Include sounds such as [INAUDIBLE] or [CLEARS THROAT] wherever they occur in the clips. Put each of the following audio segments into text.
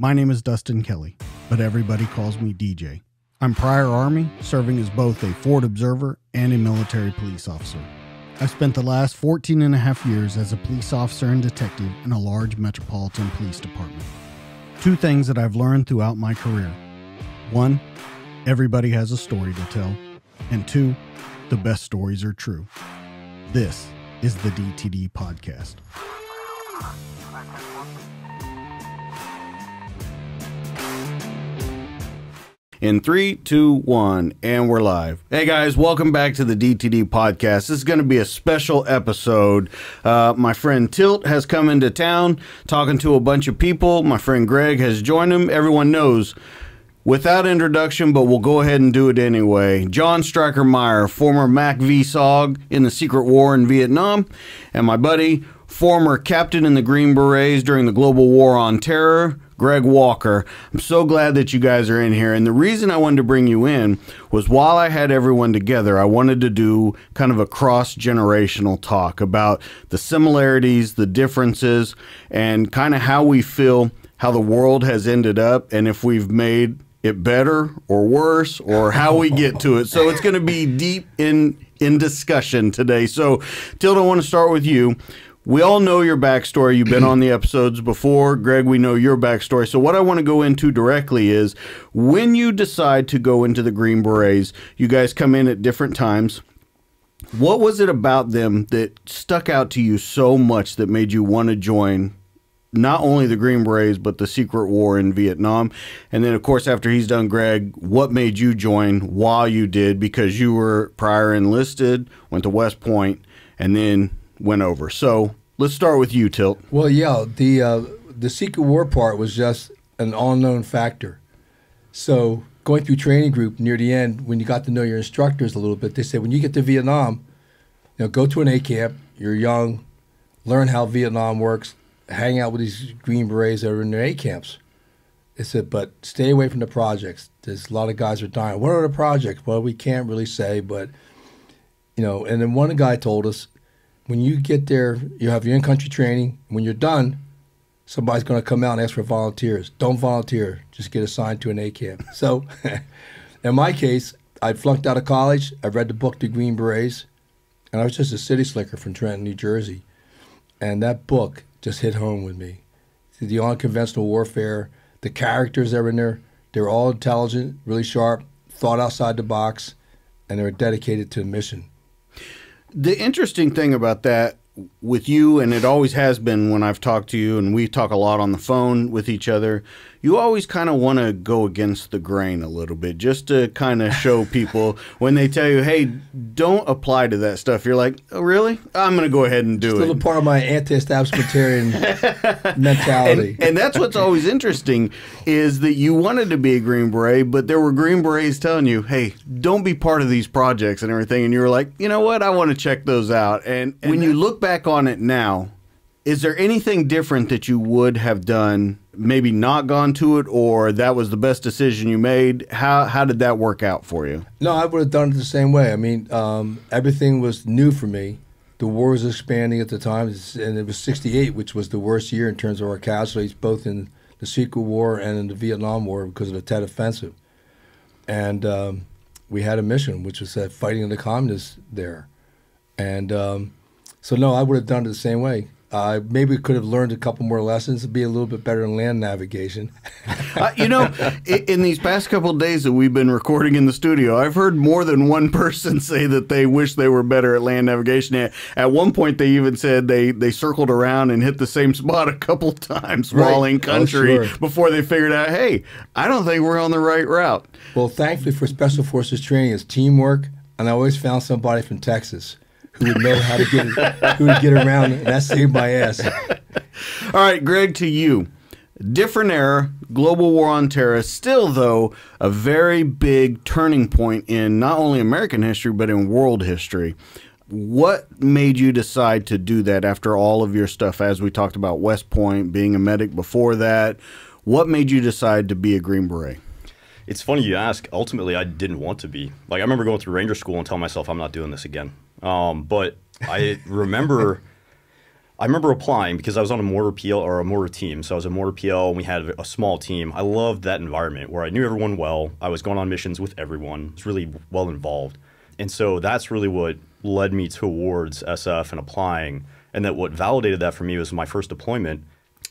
My name is Dustin Kelly, but everybody calls me DJ. I'm prior Army, serving as both a forward observer and a military police officer. I've spent the last 14 and a half years as a police officer and detective in a large metropolitan police department. Two things that I've learned throughout my career. One, everybody has a story to tell. And two, the best stories are true. This is the DTD Podcast. In three, two, one, and we're live. Hey guys, welcome back to the DTD podcast. This is going to be a special episode. Uh, my friend Tilt has come into town talking to a bunch of people. My friend Greg has joined him. Everyone knows without introduction, but we'll go ahead and do it anyway. John Stryker Meyer, former MACV-SOG in the Secret War in Vietnam, and my buddy, former captain in the Green Berets during the Global War on Terror, Greg Walker. I'm so glad that you guys are in here. And the reason I wanted to bring you in was while I had everyone together, I wanted to do kind of a cross generational talk about the similarities, the differences, and kind of how we feel how the world has ended up and if we've made it better or worse or how we get to it. So it's going to be deep in in discussion today. So Tilda, I want to start with you we all know your backstory. You've been [CLEARS THROAT] on the episodes before. Greg, we know your backstory. So, what I want to go into directly is when you decide to go into the Green Berets, you guys come in at different times. What was it about them that stuck out to you so much that made you want to join not only the Green Berets, but the secret war in Vietnam? And then, of course, after he's done, Greg, what made you join while you did? Because you were prior enlisted, went to West Point, and then went over. So let's start with you, Tilt. Well, yeah, the uh, the Secret War part was just an unknown factor. So going through training group near the end, when you got to know your instructors a little bit, they said when you get to Vietnam, you know, go to an A camp. You're young, learn how Vietnam works, hang out with these Green Berets that are in their A camps. They said, but stay away from the projects. There's a lot of guys are dying. What are the projects? Well, we can't really say, but you know. And then one guy told us when you get there, you have your in-country training. When you're done, somebody's going to come out and ask for volunteers. Don't volunteer; just get assigned to an A camp. [LAUGHS] So, [LAUGHS] in my case, I flunked out of college. I read the book The Green Berets, and I was just a city slicker from Trenton, New Jersey, and that book just hit home with me. The unconventional warfare, the characters that were in there, they were all intelligent, really sharp, thought outside the box, and they were dedicated to the mission. The interesting thing about that with you, and it always has been when I've talked to you, and we talk a lot on the phone with each other, you always kind of want to go against the grain a little bit just to kind of show [LAUGHS] people when they tell you, hey, don't apply to that stuff. You're like, oh, really? I'm going to go ahead and do it's it. a little part of my anti establishmentarian [LAUGHS] mentality. And, and, that's what's always interesting is that you wanted to be a Green Beret, but there were Green Berets telling you, hey, don't be part of these projects and everything. And you were like, you know what? I want to check those out. And, and when you look back on it now, is there anything different that you would have done maybe not gone to it or that was the best decision you made? How how did that work out for you? No i would have done it the same way. I mean um, everything was new for me. The war was expanding at the time and it was 68 which was the worst year in terms of our casualties both in the secret war and in the vietnam war because of the tet offensive. And um, we had a mission which was uh, fighting the communists there. And um, so no i would have done it the same way uh, maybe we could have learned a couple more lessons to be a little bit better in land navigation. uh, you know, in, in, these past couple days that we've been recording in the studio, I've heard more than one [LAUGHS] person say that they wish they were better at land navigation. At, at one point, they even said they, they circled around and hit the same spot a couple [LAUGHS] times right. while in oh, country oh, sure. before they figured out, hey, I don't think we're on the right route. Well, thankfully for Special Forces training, it's teamwork, and I always found somebody from Texas who would know how to get who would get around, and that saved my ass. [LAUGHS] All right, Greg, to you. Different era, global war on terror, still though a very big turning point in not only American history but in world history. What made you decide to do that after all of your stuff, as we talked about West Point, being a medic before that? What made you decide to be a Green Beret? It's funny you ask. Ultimately, I didn't want to be. Like, I remember going through Ranger School and telling myself, I'm not doing this again. Um, but I remember I remember applying because I was on a mortar PL or a mortar team. So I was a mortar PL and we had a small team. I loved that environment where I knew everyone well. I was going on missions with everyone. It was really well involved. And so that's really what led me towards SF and applying. And that what validated that for me was my first deployment.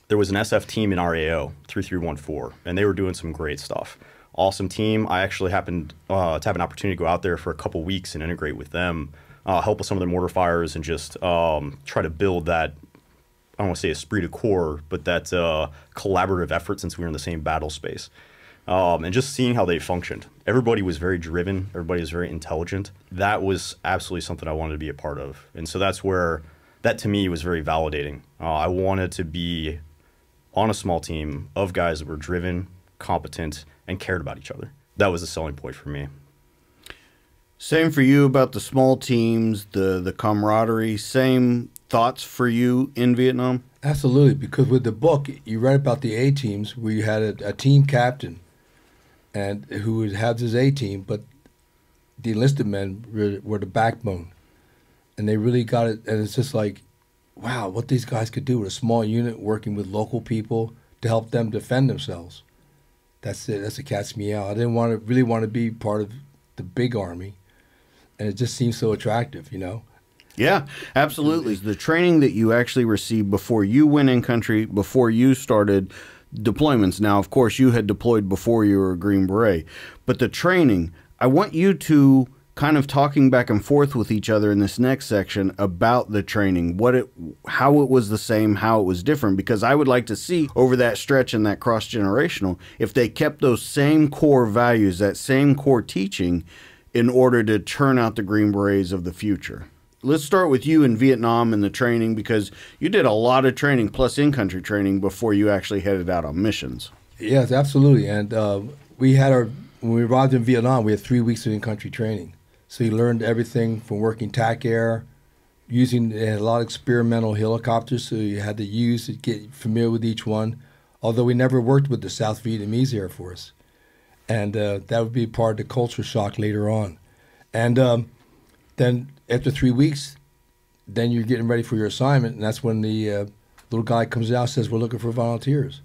There was an SF team in RAO 3314, and they were doing some great stuff. Awesome team. I actually happened uh, to have an opportunity to go out there for a couple weeks and integrate with them uh, help with some of their mortar fires, and just um, try to build that. I don't want to say esprit de corps, but that uh, collaborative effort since we were in the same battle space. Um, and just seeing how they functioned. Everybody was very driven. Everybody was very intelligent. That was absolutely something I wanted to be a part of. And so that's where that to me was very validating. Uh, I wanted to be on a small team of guys that were driven, competent, and cared about each other. That was a selling point for me. Same for you about the small teams, the the camaraderie. Same thoughts for you in Vietnam. Absolutely, because with the book, you read about the A teams where you had a, a team captain, and who would have his A team, but the enlisted men were, were the backbone, and they really got it. And it's just like, wow, what these guys could do with a small unit working with local people to help them defend themselves. That's it. That's what catch me out. I didn't want to really want to be part of the big army and it just seems so attractive, you know. Yeah, absolutely. The training that you actually received before you went in country, before you started deployments. Now, of course, you had deployed before you were a Green Beret, but the training, I want you to kind of talking back and forth with each other in this next section about the training, what it, how it was the same, how it was different, because I would like to see over that stretch and that cross generational if they kept those same core values, that same core teaching in order to turn out the Green Berets of the future. Let's start with you in Vietnam and the training because you did a lot of training plus in country training before you actually headed out on missions. Yes, absolutely. And uh, we had our, when we arrived in Vietnam, we had three weeks of in country training. So you learned everything from working TAC air, using a lot of experimental helicopters, so you had to use to get familiar with each one. Although we never worked with the South Vietnamese Air Force and uh, that would be part of the culture shock later on. And um, then after three weeks, then you're getting ready for your assignment, and that's when the uh, little guy comes out and says, "We're looking for volunteers."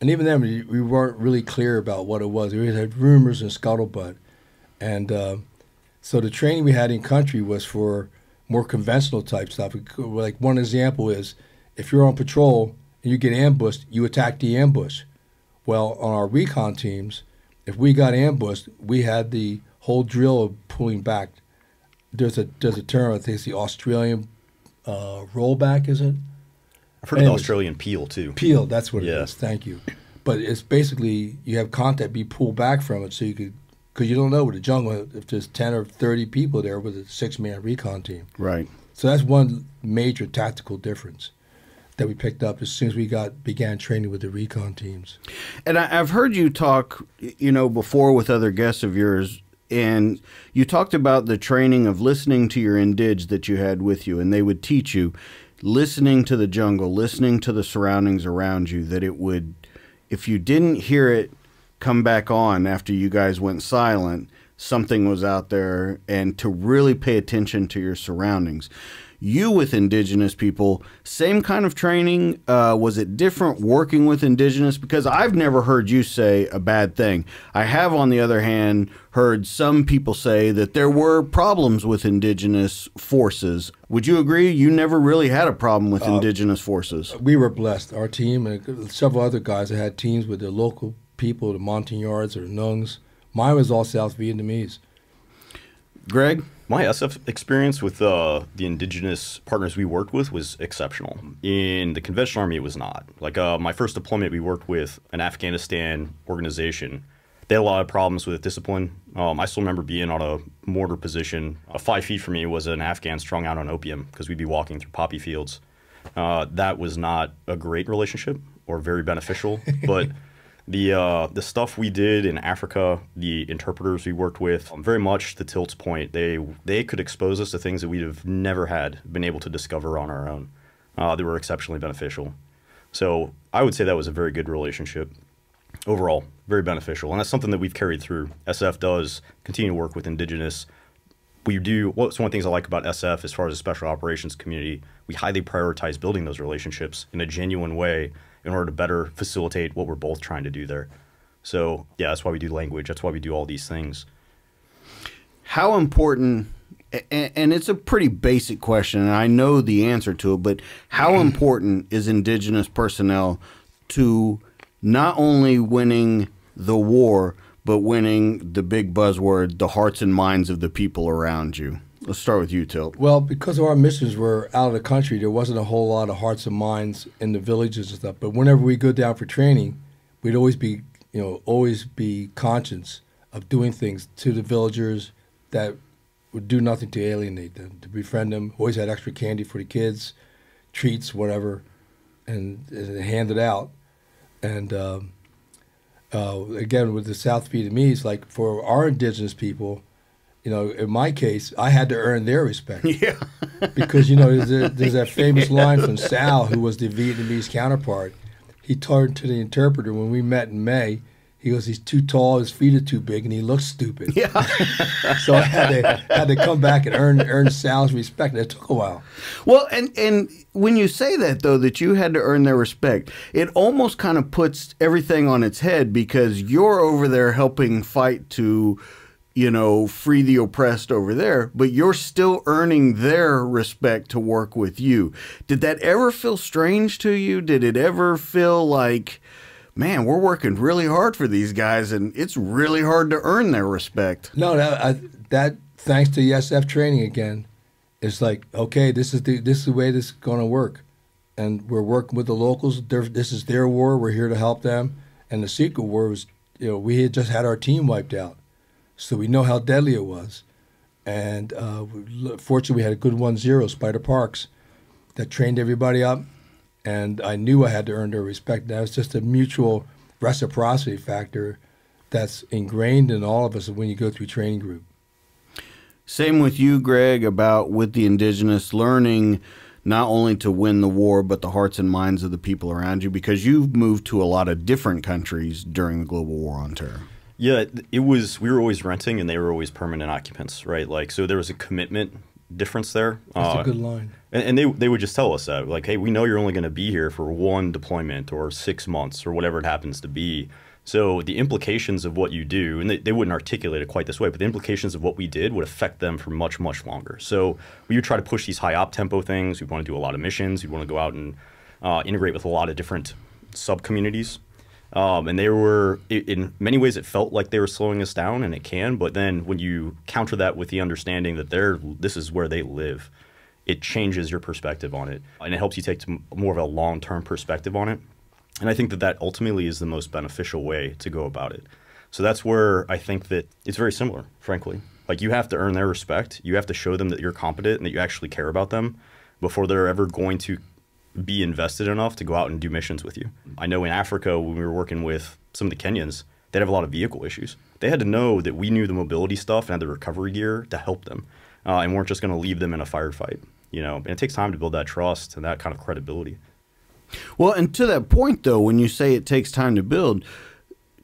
And even then, we, we weren't really clear about what it was. We had rumors and scuttlebutt, and uh, so the training we had in country was for more conventional type stuff. Like one example is, if you're on patrol and you get ambushed, you attack the ambush. Well, on our recon teams, if we got ambushed, we had the whole drill of pulling back. There's a there's a term I think it's the Australian uh, rollback, is it? I've heard Anyways, of the Australian peel too. Peel, that's what yeah. it is. Thank you. But it's basically you have contact be pulled back from it, so you could because you don't know with the jungle if there's ten or thirty people there with a six man recon team. Right. So that's one major tactical difference that we picked up as soon as we got began training with the recon teams. And I, have heard you talk, you know, before with other guests of yours, and you talked about the training of listening to your indige that you had with you, and they would teach you listening to the jungle, listening to the surroundings around you. That it would, if you didn't hear it come back on after you guys went silent, something was out there, and to really pay attention to your surroundings. You with indigenous people same kind of training uh, was it different working with indigenous? Because i've never heard you say a bad thing. I have on the other hand heard some people say that there were problems with indigenous forces. Would you agree you never really had a problem with uh, indigenous forces? we were blessed. Our team and several other guys that had teams with the local people the montagnards or nungs mine was all south vietnamese greg my SF experience with uh, the indigenous partners we worked with was exceptional. In the conventional army, it was not. Like uh, my first deployment, we worked with an Afghanistan organization. They had a lot of problems with discipline. Um, I still remember being on a mortar position. Uh, five feet from me was an Afghan strung out on opium because we'd be walking through poppy fields. Uh, that was not a great relationship or very beneficial, [LAUGHS] but the uh, the stuff we did in Africa, the interpreters we worked with, um, very much the tilt's point. They they could expose us to things that we'd have never had been able to discover on our own. Uh, they were exceptionally beneficial. So I would say that was a very good relationship overall, very beneficial, and that's something that we've carried through. SF does continue to work with indigenous. We do. What's one of the things I like about SF as far as the special operations community? we highly prioritize building those relationships in a genuine way in order to better facilitate what we're both trying to do there. So yeah, that's why we do language. That's why we do all these things. How important and it's a pretty basic question, and I know the answer to it, but how [CLEARS THROAT] important is indigenous personnel to not only winning the war, but winning the big buzzword, the hearts and minds of the people around you? Let's start with you, Tilt. Well, because our missions were out of the country, there wasn't a whole lot of hearts and minds in the villages and stuff. But whenever we go down for training, we'd always be, you know, always be conscious of doing things to the villagers that would do nothing to alienate them, to befriend them. Always had extra candy for the kids, treats, whatever, and, and hand it out. And um, uh, again, with the South Vietnamese, like for our indigenous people, you know, in my case, I had to earn their respect. [LAUGHS] Yeah. because, you know, there's, a, there's that [LAUGHS] famous line from Sal, who was the Vietnamese counterpart. He turned to the interpreter when we met in May. He goes, he's too tall, his feet are too big, and he looks stupid. Yeah. [LAUGHS] so I had to had to come back and earn earn Sal's respect. And it took a while. Well, and and when you say that though, that you had to earn their respect, it almost kind of puts everything on its head because you're over there helping fight to you know, free the oppressed over there, but you're still earning their respect to work with you. Did that ever feel strange to you? Did it ever feel like, man, we're working really hard for these guys and it's really hard to earn their respect? No, that, I, that thanks to SF training again, it's like, okay, this is the this is the way this is going to work. And we're working with the locals. They're, this is their war. We're here to help them. And the secret war was, you know, we had just had our team wiped out so we know how deadly it was. And uh, fortunately, we had a good 1 0, Spider Parks, that trained everybody up. And I knew I had to earn their respect. That was just a mutual reciprocity factor that's ingrained in all of us when you go through training group. Same with you, Greg, about with the indigenous learning not only to win the war, but the hearts and minds of the people around you because you've moved to a lot of different countries during the global war on terror. Yeah, it was. We were always renting, and they were always permanent occupants, right? Like, so there was a commitment difference there. That's uh, a good line. And, and, they they would just tell us that, like, hey, we know you're only going to be here for one deployment or six months or whatever it happens to be. So the implications of what you do, and they, they wouldn't articulate it quite this way, but the implications of what we did would affect them for much, much longer. So we would try to push these high op tempo things. We'd want to do a lot of missions. We'd want to go out and uh, integrate with a lot of different sub communities um, and they were, in many ways, it felt like they were slowing us down, and it can. But then when you counter that with the understanding that they're, this is where they live, it changes your perspective on it, and it helps you take more of a long-term perspective on it. And I think that that ultimately is the most beneficial way to go about it. So that's where I think that it's very similar, frankly. Like you have to earn their respect. You have to show them that you're competent and that you actually care about them before they're ever going to be invested enough to go out and do missions with you. I know in Africa, when we were working with some of the Kenyans, they'd have a lot of vehicle issues. They had to know that we knew the mobility stuff and had the recovery gear to help them, uh, and weren't just going to leave them in a firefight. You know, and it takes time to build that trust and that kind of credibility. Well, and to that point, though, when you say it takes time to build,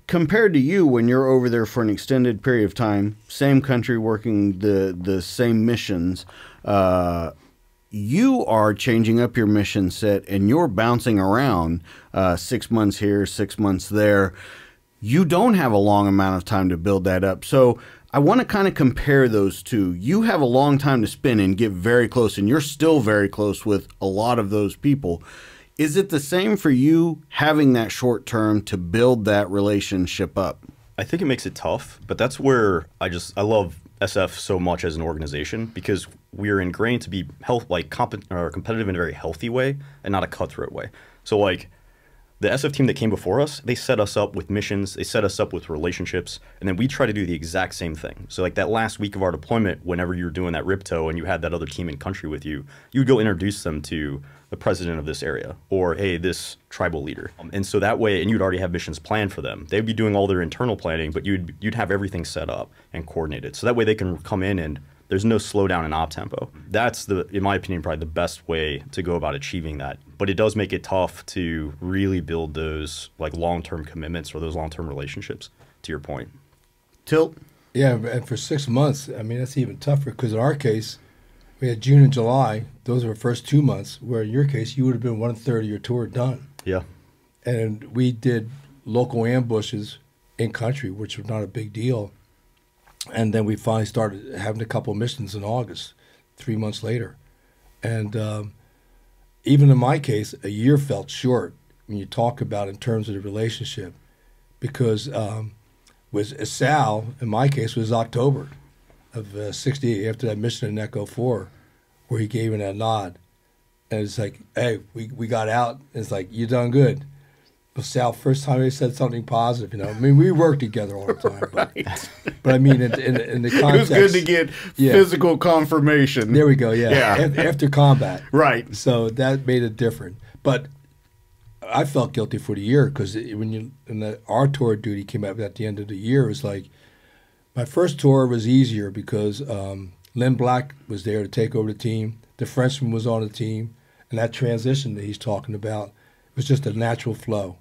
compared to you when you're over there for an extended period of time, same country working the the same missions, uh, you are changing up your mission set and you're bouncing around uh, six months here, six months there. You don't have a long amount of time to build that up. So I want to kind of compare those two. You have a long time to spend and get very close, and you're still very close with a lot of those people. Is it the same for you having that short term to build that relationship up? I think it makes it tough, but that's where I just I love SF so much as an organization because we're ingrained to be health like comp- or competitive in a very healthy way and not a cutthroat way. So like the SF team that came before us, they set us up with missions, they set us up with relationships, and then we try to do the exact same thing. So like that last week of our deployment, whenever you were doing that RIPTO and you had that other team in country with you, you would go introduce them to the president of this area or hey this tribal leader. Um, and so that way and you'd already have missions planned for them. They'd be doing all their internal planning but you'd you'd have everything set up and coordinated. So that way they can come in and there's no slowdown in op tempo. That's the in my opinion probably the best way to go about achieving that. But it does make it tough to really build those like long-term commitments or those long-term relationships to your point. Tilt? Yeah and for six months i mean that's even tougher because in our case we had June and July. Those were the first two months. Where in your case, you would have been one third of your tour done. Yeah. And we did local ambushes in country, which was not a big deal. And then we finally started having a couple missions in August, three months later. And um, even in my case, a year felt short when you talk about in terms of the relationship, because um, with Sal, in my case, was October of uh, 68 after that mission in Echo 4 where he gave me that nod. And it's like, hey, we, we got out. It's like, you done good. But Sal, first time he said something positive, you know. I mean, we work together all the time. But, [LAUGHS] Right. but I mean, in, in, in the [LAUGHS] It was context. good to get Yeah. physical confirmation. There we go, yeah. Yeah. Af- After combat. Right. So that made it different. But I felt guilty for the year because when you when the, our tour duty came up at the end of the year, it was like my first tour was easier because um, Lynn Black was there to take over the team. The Frenchman was on the team, and that transition that he's talking about was just a natural flow.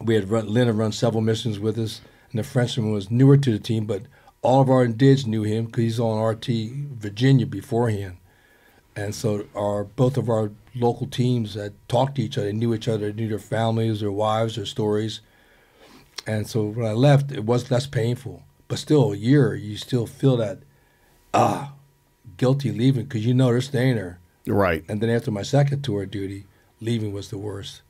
We had run, Lynn had run several missions with us, and the Frenchman was newer to the team, but all of our indigs knew him because he's on RT Virginia beforehand and so our both of our local teams had talked to each other, knew each other, knew their families, their wives, their stories, and so when I left, it was less painful. But still, a year, you still feel that ah, guilty leaving because you know they're staying there. Right. And then after my second tour of duty, leaving was the worst.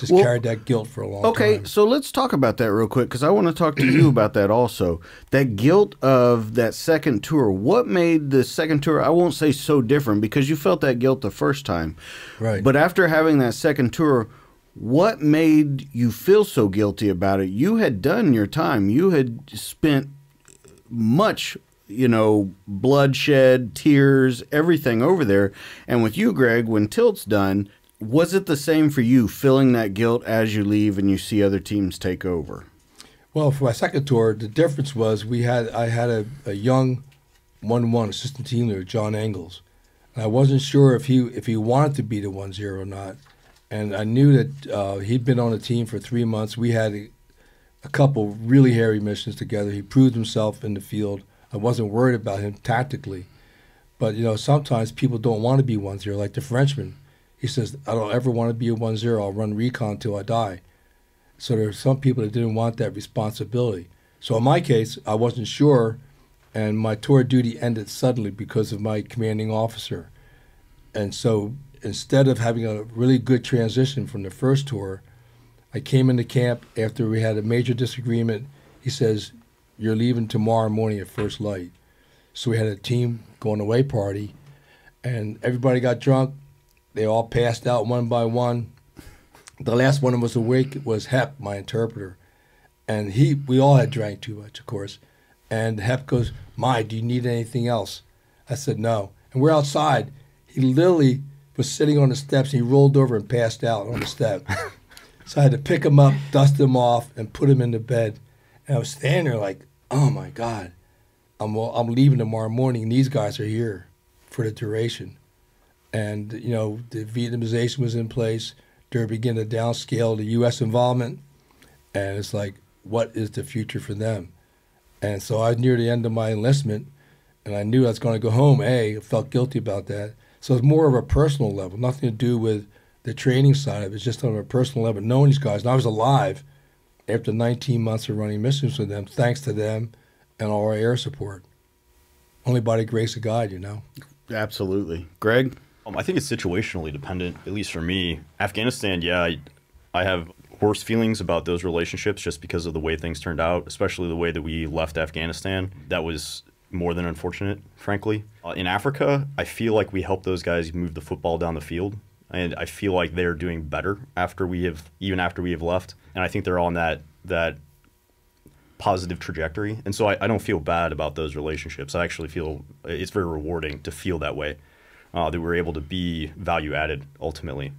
Just Well, carried that guilt for a long Okay, time. so let's talk about that real quick because I want to talk to you about that also. That guilt of that second tour. What made the second tour? I won't say so different because you felt that guilt the first time, Right. But after having that second tour, what made you feel so guilty about it? You had done your time. You had spent much, you know, bloodshed, tears, everything over there. And with you, Greg, when Tilt's done, was it the same for you, feeling that guilt as you leave and you see other teams take over? Well, for my second tour, the difference was we had I had a, a young one-one assistant team leader, John Engels, and I wasn't sure if he if he wanted to be the one zero or not. And I knew that uh, he'd been on the team for three months. We had a, a couple really hairy missions together. He proved himself in the field. I wasn't worried about him tactically, but you know sometimes people don't want to be one zero, like the Frenchman. He says, "I don't ever want to be a one zero. I'll run recon till I die." So there are some people that didn't want that responsibility. So in my case, I wasn't sure, and my tour duty ended suddenly because of my commanding officer. And so instead of having a really good transition from the first tour, I came into camp after we had a major disagreement. He says, "You're leaving tomorrow morning at first light." So we had a team going away party, and everybody got drunk. They all passed out one by one the last one that was awake was Hep, my interpreter, and he. We all had drank too much, of course. And Hep goes, "My, do you need anything else?" I said, "No." And we're outside. He literally was sitting on the steps. And he rolled over and passed out on the step. [LAUGHS] so I had to pick him up, dust him off, and put him into bed. And I was standing there like, "Oh my God, I'm I'm leaving tomorrow morning, these guys are here for the duration." And you know, the Vietnamization was in place they're beginning to downscale the U.S. involvement, and it's like, what is the future for them? And so I was near the end of my enlistment, and I knew I was going to go home. A, I felt guilty about that. So it's more of a personal level, nothing to do with the training side of it. It's just on a personal level, knowing these guys. And I was alive after 19 months of running missions with them, thanks to them and all our air support. Only by the grace of God, you know. Absolutely. Greg? Um, I think it's situationally dependent, at least for me. Afghanistan, yeah, I, I have worse feelings about those relationships just because of the way things turned out, especially the way that we left Afghanistan. That was more than unfortunate, frankly. Uh, in Africa, I feel like we helped those guys move the football down the field, and I feel like they're doing better after we have, even after we have left. And I think they're on that that positive trajectory. And so I, I don't feel bad about those relationships. I actually feel it's very rewarding to feel that way uh, that we're able to be value added ultimately.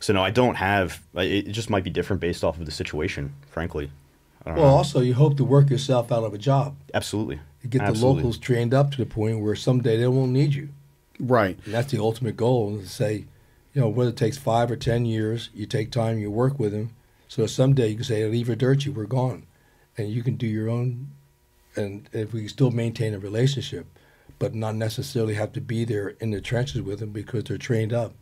So no, I don't have. It just might be different based off of the situation, frankly. Well, know. also, you hope to work yourself out of a job. absolutely. You get Absolutely. the locals trained up to the point where someday they won't need you. Right. And that's the ultimate goal is to say, you know, whether it takes five or ten years, you take time, you work with them. So someday you can say, leave your dirt, we're gone. And you can do your own, and if we still maintain a relationship. but not necessarily have to be there in the trenches with them because they're trained up.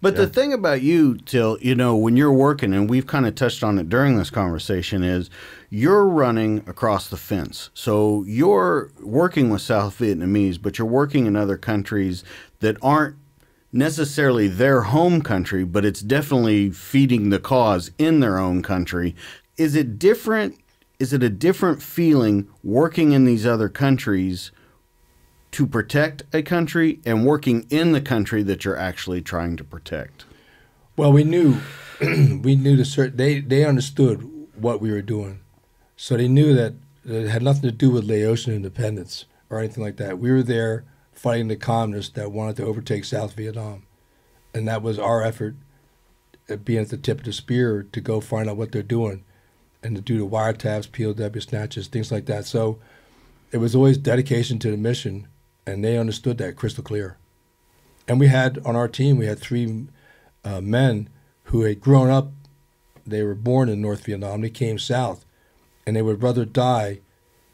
But the thing about you, Tilt, you know, when you're working, and we've kind of touched on it during this conversation, is you're running across the fence. So you're working with South Vietnamese, but you're working in other countries that aren't necessarily their home country, but it's definitely feeding the cause in their own country. Is it different? Is it a different feeling working in these other countries to protect a country and working in the country that you're actually trying to protect? Well, we knew [CLEARS THROAT] we knew the certain they they understood what we were doing, so they knew that it had nothing to do with Laotian independence or anything like that. We were there fighting the communists that wanted to overtake South Vietnam, and that was our effort, at being at the tip of the spear to go find out what they're doing, and to do the wiretaps, POW snatches, things like that. So, it was always dedication to the mission, and they understood that crystal clear. And we had on our team, we had three uh, men who had grown up. They were born in North Vietnam. They came south, and they would rather die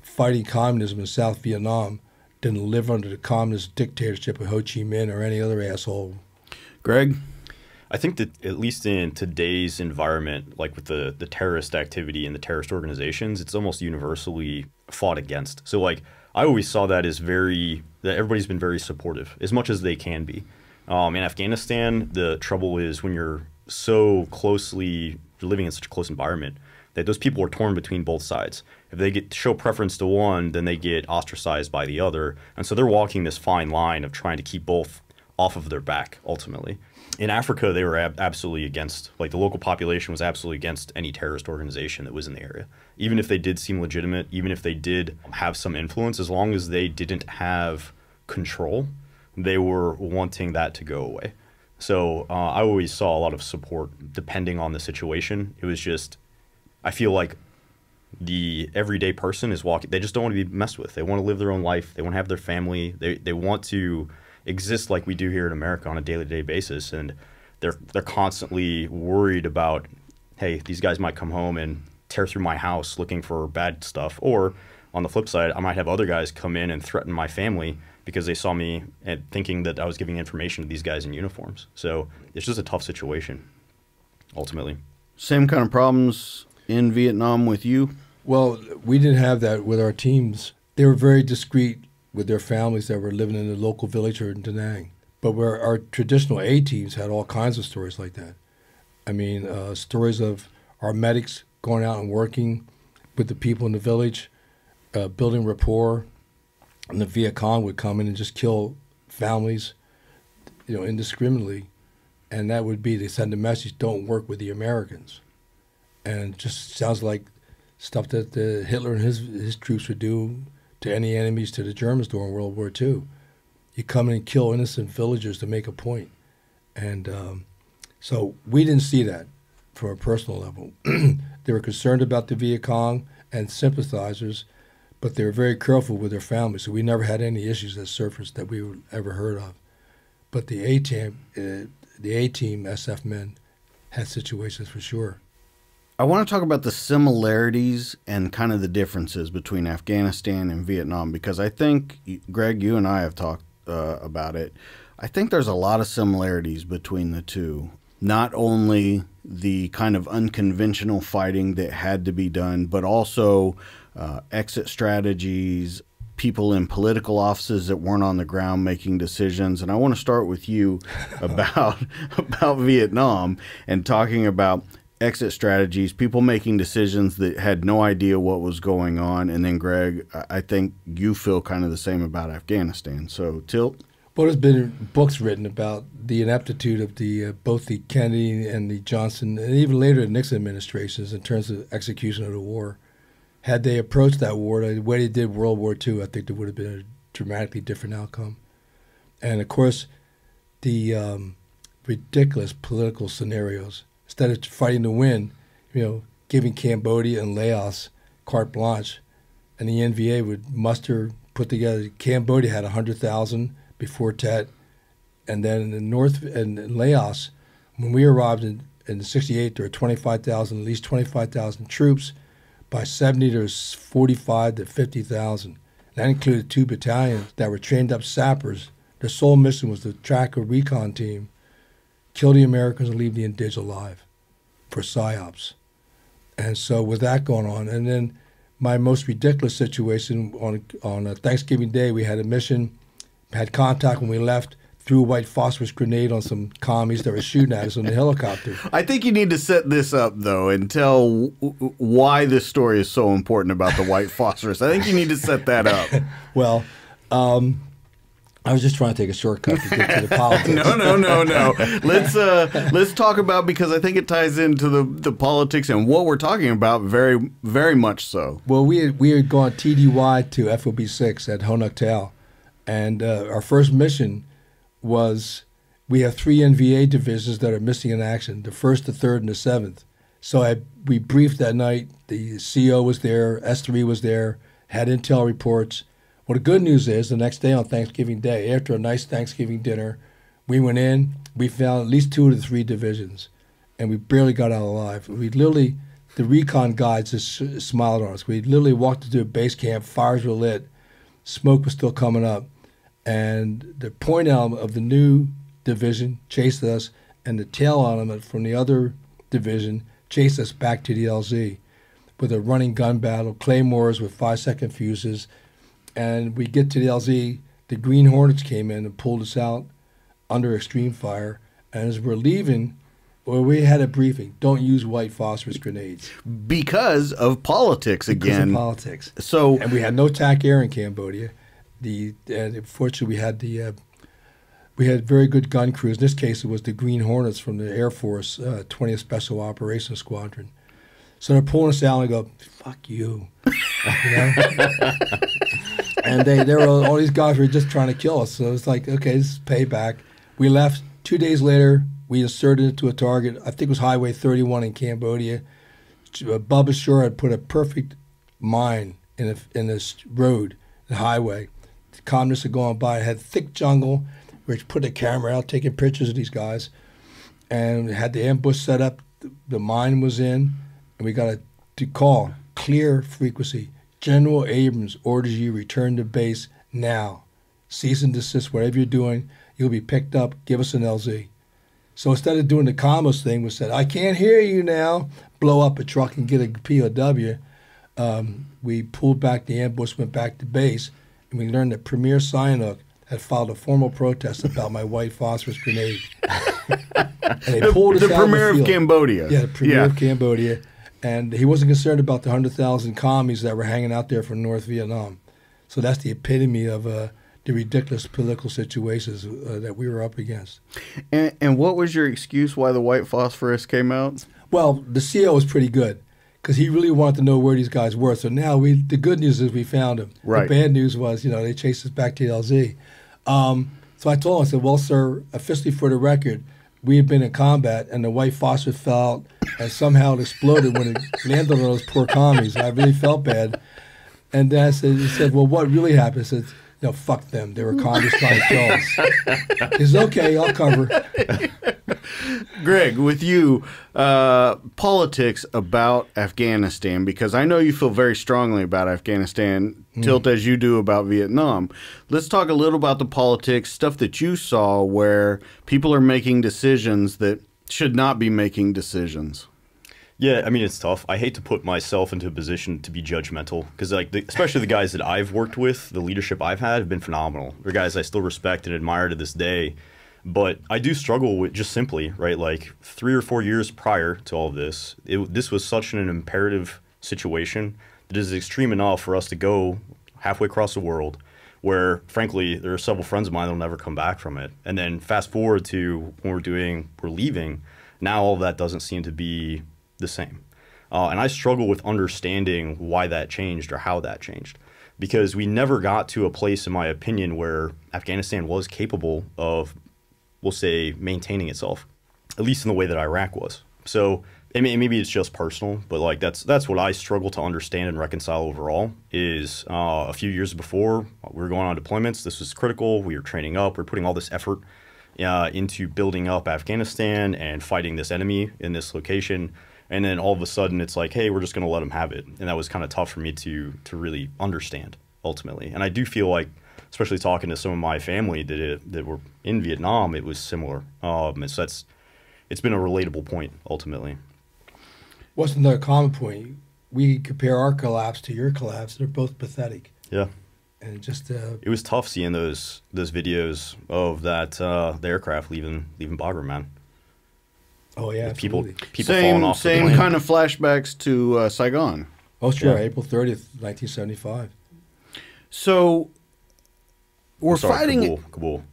fighting communism in South Vietnam than live under the communist dictatorship of Ho Chi Minh or any other asshole. Greg? I think that at least in today's environment, like with the the terrorist activity and the terrorist organizations, it's almost universally fought against. So like I always saw that as very that everybody's been very supportive as much as they can be. Um, in Afghanistan, the trouble is when you're so closely you're living in such a close environment that those people are torn between both sides. If they get show preference to one, then they get ostracized by the other, and so they're walking this fine line of trying to keep both off of their back ultimately. In Africa, they were ab- absolutely against, like the local population was absolutely against any terrorist organization that was in the area. Even if they did seem legitimate, even if they did have some influence, as long as they didn't have control, they were wanting that to go away. So uh, I always saw a lot of support depending on the situation. It was just, I feel like the everyday person is walking, they just don't want to be messed with. They want to live their own life, they want to have their family, they, they want to exist like we do here in America on a daily to day basis. And they're, they're constantly worried about, hey, these guys might come home and tear through my house looking for bad stuff. Or on the flip side, I might have other guys come in and threaten my family because they saw me and thinking that I was giving information to these guys in uniforms. So it's just a tough situation, ultimately. Same kind of problems in Vietnam with you? Well, we didn't have that with our teams. They were very discreet with their families that were living in the local village or in Da Nang. But where our traditional A teams had all kinds of stories like that. I mean, uh, stories of our medics going out and working with the people in the village, uh, building rapport, and the Viet Cong would come in and just kill families, you know, indiscriminately, and that would be they send a message: don't work with the Americans, and just sounds like stuff that the Hitler and his his troops would do to any enemies to the Germans during World War II. You come in and kill innocent villagers to make a point. point, and um, so we didn't see that from a personal level. [CLEARS THROAT] they were concerned about the Viet Cong and sympathizers but they were very careful with their families, so we never had any issues that surfaced that we ever heard of. But the A team, uh, the A team SF men, had situations for sure. I want to talk about the similarities and kind of the differences between Afghanistan and Vietnam because I think, Greg, you and I have talked uh, about it. I think there's a lot of similarities between the two. Not only the kind of unconventional fighting that had to be done, but also uh, exit strategies, people in political offices that weren't on the ground making decisions. And I want to start with you [LAUGHS] about [LAUGHS] about Vietnam and talking about exit strategies, people making decisions that had no idea what was going on. And then, Greg, I think you feel kind of the same about Afghanistan. So, Tilt. Well, there's been books written about the ineptitude of the uh, both the Kennedy and the Johnson, and even later the Nixon administrations in terms of execution of the war had they approached that war the way they did World War II, I think there would have been a dramatically different outcome. And of course, the um, ridiculous political scenarios. Instead of fighting to win, you know, giving Cambodia and Laos carte blanche, and the NVA would muster, put together. Cambodia had hundred thousand before Tet, and then in the North and Laos, when we arrived in in '68, there were 25,000, at least 25,000 troops by 70 there was 45 to 50,000 That included two battalions that were trained up sappers. Their sole mission was to track a recon team, kill the Americans, and leave the Indigs alive for psyops. And so with that going on, and then my most ridiculous situation on on uh, Thanksgiving Day, we had a mission, had contact when we left threw a white phosphorus grenade on some commies that were shooting at us on the helicopter. [LAUGHS] I think you need to set this up though and tell w- why this story is so important about the white phosphorus. I think you need to set that up. [LAUGHS] Well, um, I was just trying to take a shortcut to get to the [LAUGHS] politics. no, no, no, no. [LAUGHS] Let's uh, let's talk about because I think it ties into the the politics and what we're talking about very very much so. Well, we had, we had gone TDY to FOB six at Honuk and uh, our first mission was we have three NVA divisions that are missing in action: the first, the third, and the seventh. So I we briefed that night. The CO was there, S three was there, had intel reports. Well, the good news is the next day on Thanksgiving Day, after a nice Thanksgiving dinner, we went in. We found at least two of the three divisions, and we barely got out alive. We literally, the recon guides just smiled on us. We literally walked into a base camp. Fires were lit, smoke was still coming up, and the point element of the new division chased us, and the tail element from the other division chased us back to the LZ with a running gun battle, claymores with five second fuses and we get to the LZ. The Green Hornets came in and pulled us out under extreme fire. And as we're leaving, well, we had a briefing. Don't use white phosphorus grenades because of politics again. because of politics. So And we had no TAC air in Cambodia. The and fortunately we had the uh, we had very good gun crews. In this case, it was the Green Hornets from the Air Force uh, 20th Special Operations Squadron. So they're pulling us out and I go, "Fuck you," [LAUGHS] you know? And they there were all these guys were just trying to kill us. So it's like, okay, this is payback. We left two days later. We inserted it to a target. I think it was Highway 31 in Cambodia. Uh, Bubba Shore had put a perfect mine in a, in this road, the highway. The communists had gone by. It had thick jungle. We put the camera out, taking pictures of these guys, and had the ambush set up. The, the mine was in, and we got a to call clear frequency. General Abrams orders you return to base now. Cease and desist, whatever you're doing, you'll be picked up. Give us an LZ. So instead of doing the combos thing, we said, I can't hear you now, blow up a truck and get a POW. Um, we pulled back the ambush, went back to base, and we learned that Premier Sihanouk had filed a formal protest about my white phosphorus grenade. [LAUGHS] and they pulled us the out of premier the of. Cambodia. Yeah, the premier of Cambodia. And he wasn't concerned about the 100,000 commies that were hanging out there from North Vietnam. So that's the epitome of uh, the ridiculous political situations uh, that we were up against. And, and what was your excuse why the white phosphorus came out? Well, the CO was pretty good because he really wanted to know where these guys were. So now we, the good news is we found them. Right. The bad news was, you know, they chased us back to LZ. Um, so I told him, I said, well, sir, officially for the record, we had been in combat and the white phosphorus fell out and somehow it exploded when it landed on those poor commies. I really felt bad. And then I said, he said, well, what really happened? I said, no, fuck them. They were commies trying to kill. He said, okay, I'll cover. Greg, with you, uh, politics about Afghanistan, because I know you feel very strongly about Afghanistan, tilt as you do about Vietnam. Let's talk a little about the politics, stuff that you saw where people are making decisions that should not be making decisions. Yeah, I mean it's tough. I hate to put myself into a position to be judgmental because, like, the, especially the guys that I've worked with, the leadership I've had have been phenomenal. They're guys I still respect and admire to this day. But I do struggle with just simply right, like three or four years prior to all of this, it, this was such an imperative situation that is extreme enough for us to go halfway across the world. Where, frankly, there are several friends of mine that'll never come back from it. And then fast forward to when we're doing, we're leaving. Now all of that doesn't seem to be the same. Uh, and I struggle with understanding why that changed or how that changed. Because we never got to a place, in my opinion, where Afghanistan was capable of, we'll say, maintaining itself, at least in the way that Iraq was. So I mean, maybe it's just personal, but like that's that's what I struggle to understand and reconcile overall. Is uh, a few years before we were going on deployments, this was critical. We were training up. We are putting all this effort uh, into building up Afghanistan and fighting this enemy in this location and then all of a sudden it's like hey we're just going to let them have it and that was kind of tough for me to to really understand ultimately. And I do feel like, especially talking to some of my family that it, that were in Vietnam, it was similar. Um, so that's it's been a relatable point ultimately. What's another common point? We compare our collapse to your collapse. They're both pathetic, Yeah. and it just uh, It was tough seeing those those videos of that uh, the aircraft leaving leaving Bagram, man. oh yeah, With people absolutely. people falling same off same plane. kind of flashbacks to uh, Saigon. Oh sure, Yeah. April thirtieth, nineteen seventy five. So we're Sorry, fighting Kabul, Kabul,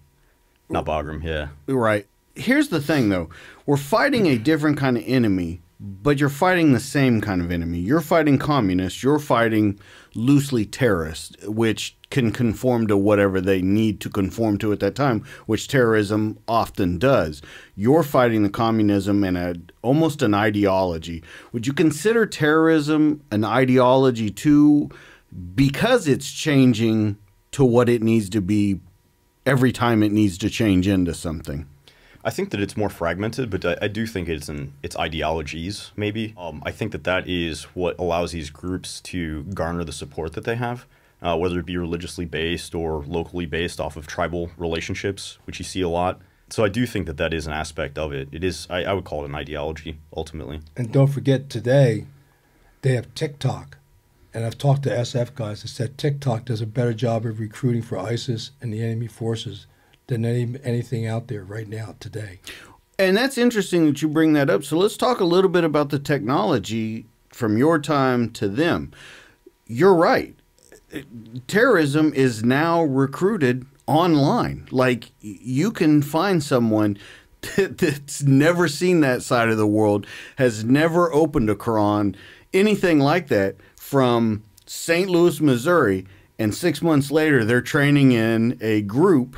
not Bagram. Yeah. right. Here's the thing though. We're fighting a different kind of enemy, but you're fighting the same kind of enemy. You're fighting communists, you're fighting loosely terrorists, which can conform to whatever they need to conform to at that time, which terrorism often does. You're fighting the communism and a almost an ideology. Would you consider terrorism an ideology too because it's changing to what it needs to be every time it needs to change into something. I think that it's more fragmented, but I, I do think it's in it's ideologies maybe. Um, I think that that is what allows these groups to garner the support that they have, uh, whether it be religiously based or locally based off of tribal relationships, which you see a lot. So I do think that that is an aspect of it. It is I, I would call it an ideology ultimately. And don't forget today, they have TikTok, and I've talked to SF guys that said TikTok does a better job of recruiting for ISIS and the enemy forces than any anything out there right now today. And that's interesting that you bring that up. So let's talk a little bit about the technology from your time to them. You're right. Terrorism is now recruited online. Like you can find someone [LAUGHS] that's never seen that side of the world, has never opened a Quran, anything like that from St. Louis, Missouri, and 6 months later they're training in a group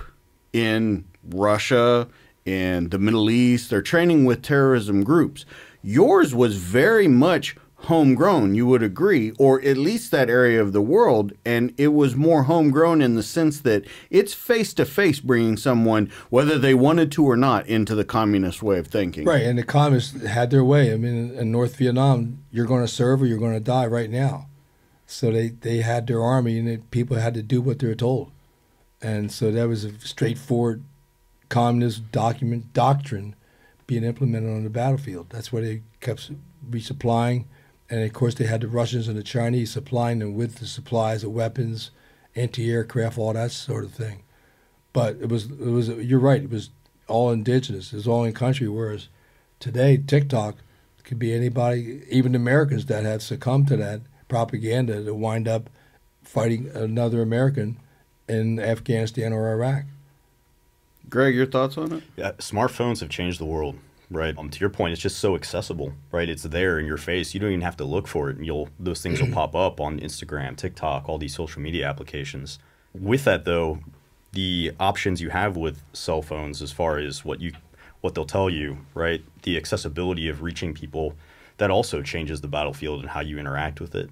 in Russia and the Middle East. They're training with terrorism groups. Yours was very much homegrown, you would agree, or at least that area of the world. And it was more homegrown in the sense that it's face to face bringing someone, whether they wanted to or not, into the communist way of thinking. Right, and the communists had their way. I mean, in, in North Vietnam, you're going to serve or you're going to die right now. So they, they had their army, and people had to do what they were told. And so that was a straightforward communist document doctrine being implemented on the battlefield. That's why they kept resupplying, and of course they had the Russians and the Chinese supplying them with the supplies of weapons, anti-aircraft, all that sort of thing. But it was it was you're right. It was all indigenous. It was all in country. Whereas today TikTok could be anybody, even Americans that have succumbed to that propaganda to wind up fighting another American in Afghanistan or Iraq. Greg, your thoughts on it? Yeah, smartphones have changed the world, right? Um, to your point, it's just so accessible, right? It's there in your face. You don't even have to look for it, and you'll those things will [CLEARS THROAT] pop up on Instagram, TikTok, all these social media applications. With that, though, the options you have with cell phones, as far as what you what they'll tell you, right? The accessibility of reaching people, that also changes the battlefield and how you interact with it.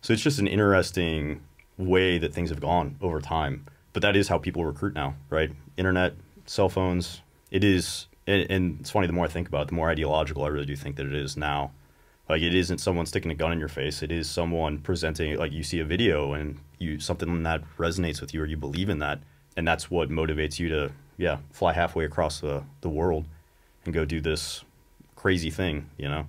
So it's just an interesting way that things have gone over time. But that is how people recruit now, right? Internet, cell phones. It is, and, and it's funny. The more I think about it, the more ideological I really do think that it is now. Like it isn't someone sticking a gun in your face. It is someone presenting. Like you see a video and you something that resonates with you, or you believe in that, and that's what motivates you to, yeah, fly halfway across the the world and go do this crazy thing. You know.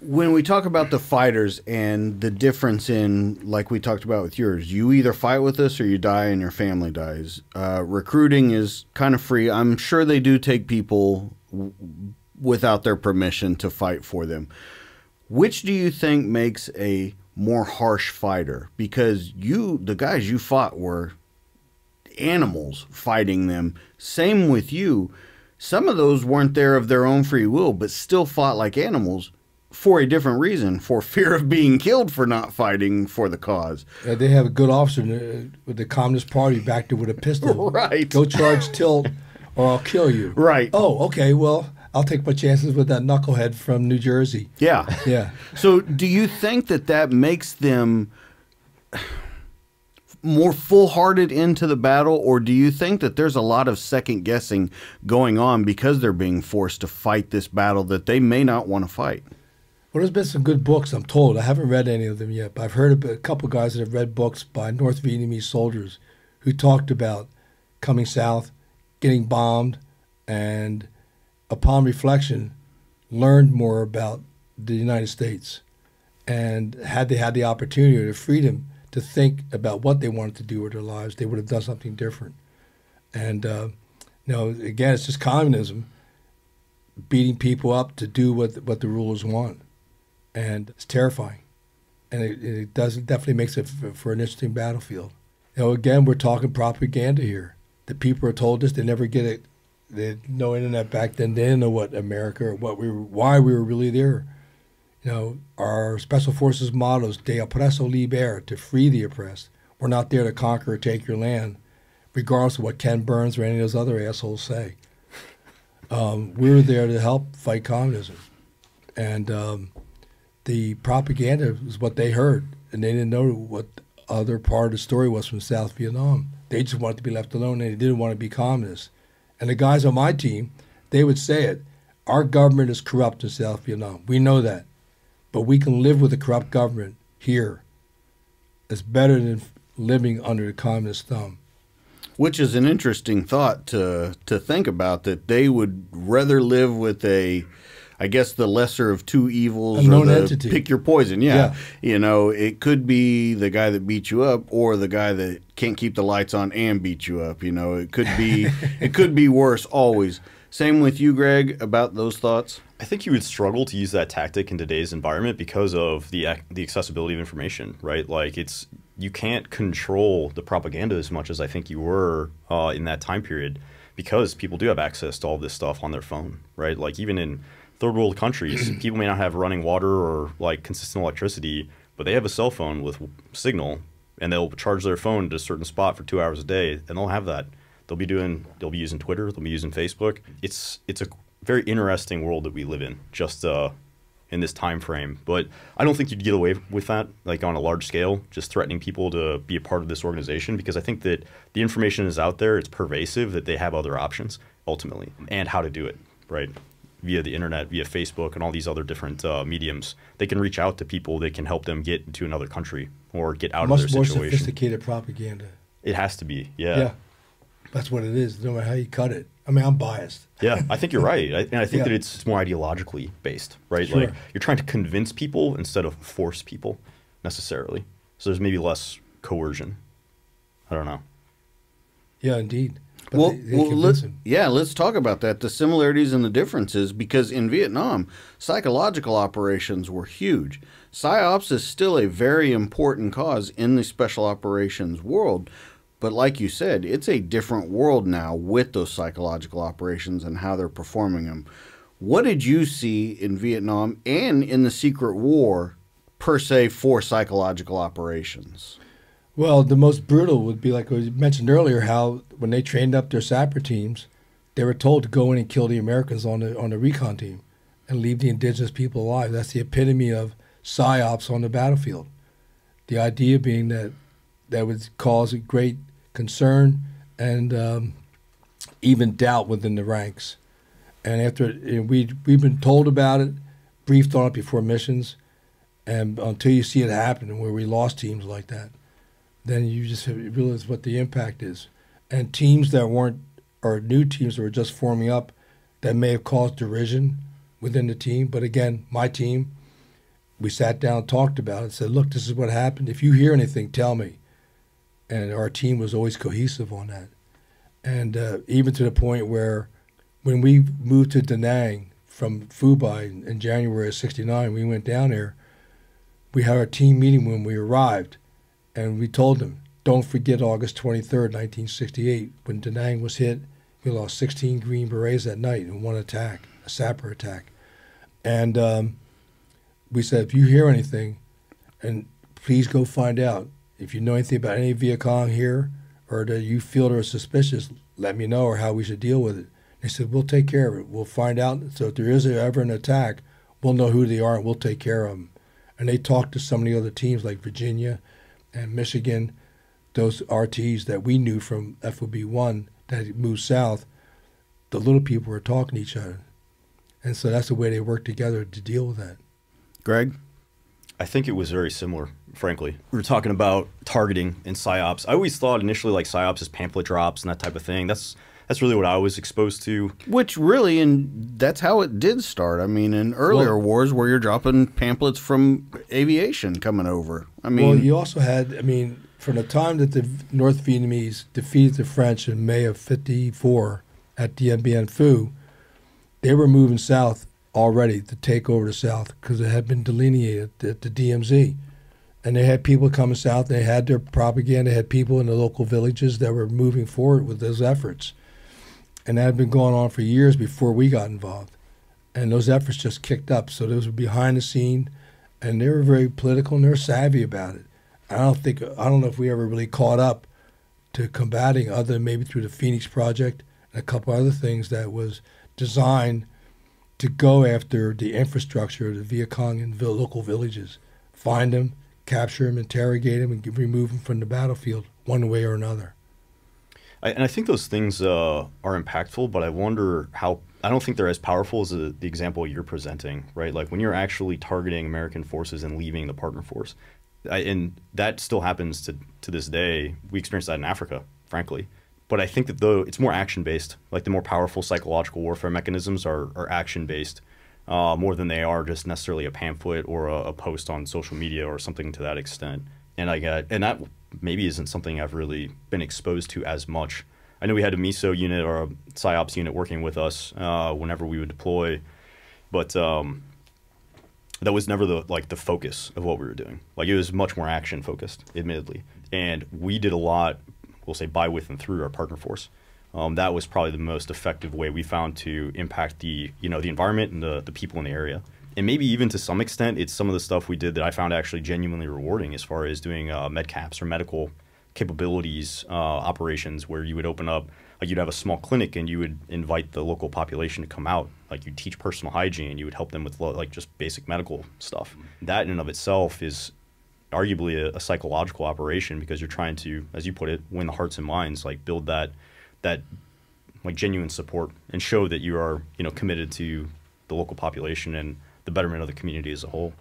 When we talk about the fighters and the difference in like we talked about with yours you either fight with us or you die and your family dies. Uh, recruiting is kind of free. I'm sure they do take people without their permission to fight for them. Which do you think makes a more harsh fighter? Because you the guys you fought were animals fighting them. Same with you. Some of those weren't there of their own free will but still fought like animals for a different reason for fear of being killed for not fighting for the cause Uh, they have a good officer in the, with the Communist Party back there with a pistol. [LAUGHS] Right. Go charge tilt, or I'll kill you. Right. Oh, okay. Well, I'll take my chances with that knucklehead from New Jersey. yeah [LAUGHS] Yeah. so do you think that that makes them more full-hearted into the battle or do you think that there's a lot of second guessing going on because they're being forced to fight this battle that they may not want to fight Well, there's been some good books, I'm told. I haven't read any of them yet, but I've heard a couple guys that have read books by North Vietnamese soldiers who talked about coming south, getting bombed, and upon reflection, learned more about the United States. And had they had the opportunity or the freedom to think about what they wanted to do with their lives, they would have done something different. And, uh, you know, again, it's just communism beating people up to do what, what the rulers want. And it's terrifying. And it, it does it definitely makes it for, an interesting battlefield. You know, again, we're talking propaganda here. The people are told this, they never get it. They no internet back then. They didn't know what America what we were, why we were really there. You know, our special forces mottos, de oppresso liber, to free the oppressed. We're not there to conquer or take your land, regardless of what Ken Burns or any of those other assholes say. [LAUGHS] Um, we were there to help fight communism. And um, the propaganda was what they heard, and they didn't know what other part of the story was from South Vietnam. They just wanted to be left alone, and they didn't want to be communists. And the guys on my team, they would say it. Our government is corrupt in South Vietnam. We know that. But we can live with a corrupt government here. It's better than living under the communist thumb. Which is an interesting thought to to think about that they would rather live with a I guess the lesser of two evils A known or the entity. pick your poison. Yeah. Yeah. You know, it could be the guy that beat you up or the guy that can't keep the lights on and beat you up. You know, it could be [LAUGHS] it could be worse always. Same with you, Greg, about those thoughts. I think you would struggle to use that tactic in today's environment because of the the accessibility of information, right? Like it's you can't control the propaganda as much as I think you were uh, in that time period because people do have access to all this stuff on their phone, right? Like even in third world countries, [CLEARS THROAT] people may not have running water or like consistent electricity, but they have a cell phone with signal and they'll charge their phone to a certain spot for two hours a day and they'll have that. They'll be doing they'll be using Twitter, they'll be using Facebook. It's it's a very interesting world that we live in, just uh, in this time frame. But I don't think you'd get away with that, like on a large scale, just threatening people to be a part of this organization, because I think that the information is out there, it's pervasive, that they have other options ultimately, and how to do it, right? Via the internet, via Facebook, and all these other different uh, mediums, they can reach out to people. They can help them get into another country or get out Much of their more situation. sophisticated propaganda. It has to be, Yeah. Yeah, That's what it is, no matter how you cut it. I mean, I'm biased. Yeah, I think you're right, I, and I think Yeah. that it's more ideologically based, right? Sure. Like you're trying to convince people instead of force people necessarily. So there's maybe less coercion. I don't know. Yeah, indeed. Well, they, they well let, yeah, let's talk about that. The similarities and the differences, because in Vietnam, psychological operations were huge. PSYOPs is still a very important cause in the special operations world. But like you said, it's a different world now with those psychological operations and how they're performing them. What did you see in Vietnam and in the Secret War, per se, for psychological operations? Well, the most brutal would be like we mentioned earlier, how when they trained up their sapper teams, they were told to go in and kill the Americans on the on the recon team, and leave the indigenous people alive. That's the epitome of psyops on the battlefield. The idea being that that would cause a great concern and um, even doubt within the ranks. And after we we've been told about it, briefed on it before missions, and until you see it happen, where we lost teams like that then you just realize what the impact is. And teams that weren't, or new teams that were just forming up, that may have caused derision within the team. But again, my team, we sat down, talked about it, said, look, this is what happened. If you hear anything, tell me. And our team was always cohesive on that. And uh, even to the point where when we moved to Da Nang from Phu in, in January of 69, we went down there. We had our team meeting when we arrived and we told them, don't forget August 23rd, 1968, when Da Nang was hit. We lost 16 Green Berets that night in one attack, a sapper attack. And um, we said, if you hear anything, and please go find out. If you know anything about any Viet Cong here, or that you feel they're suspicious, let me know or how we should deal with it. They said, we'll take care of it. We'll find out. So if there is ever an attack, we'll know who they are and we'll take care of them. And they talked to some of the other teams like Virginia, and Michigan, those RTs that we knew from FOB one that moved south, the little people were talking to each other, and so that's the way they worked together to deal with that. Greg? I think it was very similar, frankly. We were talking about targeting and psyops. I always thought initially like psyops is pamphlet drops and that type of thing. That's that's really what I was exposed to. Which really, and that's how it did start. I mean, in earlier Well- wars where you're dropping pamphlets from aviation coming over. I mean, well, you also had, I mean, from the time that the North Vietnamese defeated the French in May of 54 at Dien Bien Phu, they were moving south already to take over the south because it had been delineated at the DMZ. And they had people coming south, they had their propaganda, they had people in the local villages that were moving forward with those efforts. And that had been going on for years before we got involved. And those efforts just kicked up. So those were behind the scene, and they were very political and they were savvy about it. I don't think I don't know if we ever really caught up to combating other than maybe through the Phoenix Project and a couple other things that was designed to go after the infrastructure of the Viet Cong in local villages, find them, capture them, interrogate them, and remove them from the battlefield one way or another. I, and I think those things uh, are impactful, but I wonder how. I don't think they're as powerful as the, the example you're presenting, right? Like when you're actually targeting American forces and leaving the partner force, I, and that still happens to to this day. We experience that in Africa, frankly. But I think that though it's more action based, like the more powerful psychological warfare mechanisms are, are action based, uh, more than they are just necessarily a pamphlet or a, a post on social media or something to that extent. And I got and that maybe isn't something I've really been exposed to as much. I know we had a MISO unit or a PSYOPS unit working with us uh, whenever we would deploy, but um, that was never the like the focus of what we were doing. Like it was much more action focused, admittedly, and we did a lot. We'll say by, with, and through our partner force. Um, that was probably the most effective way we found to impact the you know the environment and the the people in the area. And maybe even to some extent, it's some of the stuff we did that I found actually genuinely rewarding as far as doing uh, med caps or medical capabilities uh, operations where you would open up like you'd have a small clinic and you would invite the local population to come out. Like you teach personal hygiene you would help them with like just basic medical stuff. That in and of itself is arguably a, a psychological operation because you're trying to as you put it win the hearts and minds like build that that like genuine support and show that you are you know committed to the local population and the betterment of the community as a whole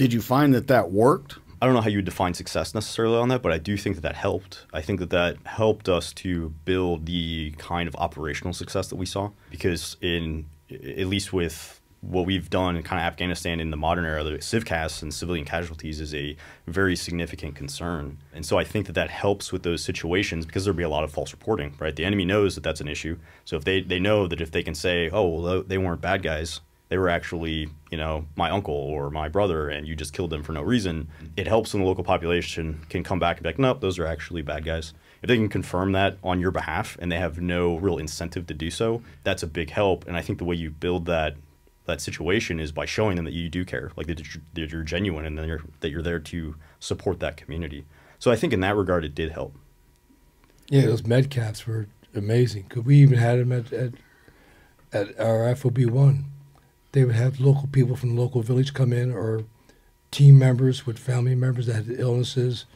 did you find that that worked? I don't know how you would define success necessarily on that, but I do think that that helped. I think that that helped us to build the kind of operational success that we saw because in at least with what we've done in kind of Afghanistan in the modern era, the civcas and civilian casualties is a very significant concern. And so I think that that helps with those situations because there'll be a lot of false reporting, right? The enemy knows that that's an issue. So if they, they know that if they can say, oh, well, they weren't bad guys, they were actually, you know, my uncle or my brother, and you just killed them for no reason. It helps when the local population can come back and be like, nope, those are actually bad guys. If they can confirm that on your behalf and they have no real incentive to do so, that's a big help. And I think the way you build that that situation is by showing them that you do care, like that you're, that you're genuine and that you're, that you're there to support that community. So I think in that regard, it did help. Yeah, those med caps were amazing. Cause we even had them at at, at our FOB one. They would have local people from the local village come in, or team members with family members that had illnesses,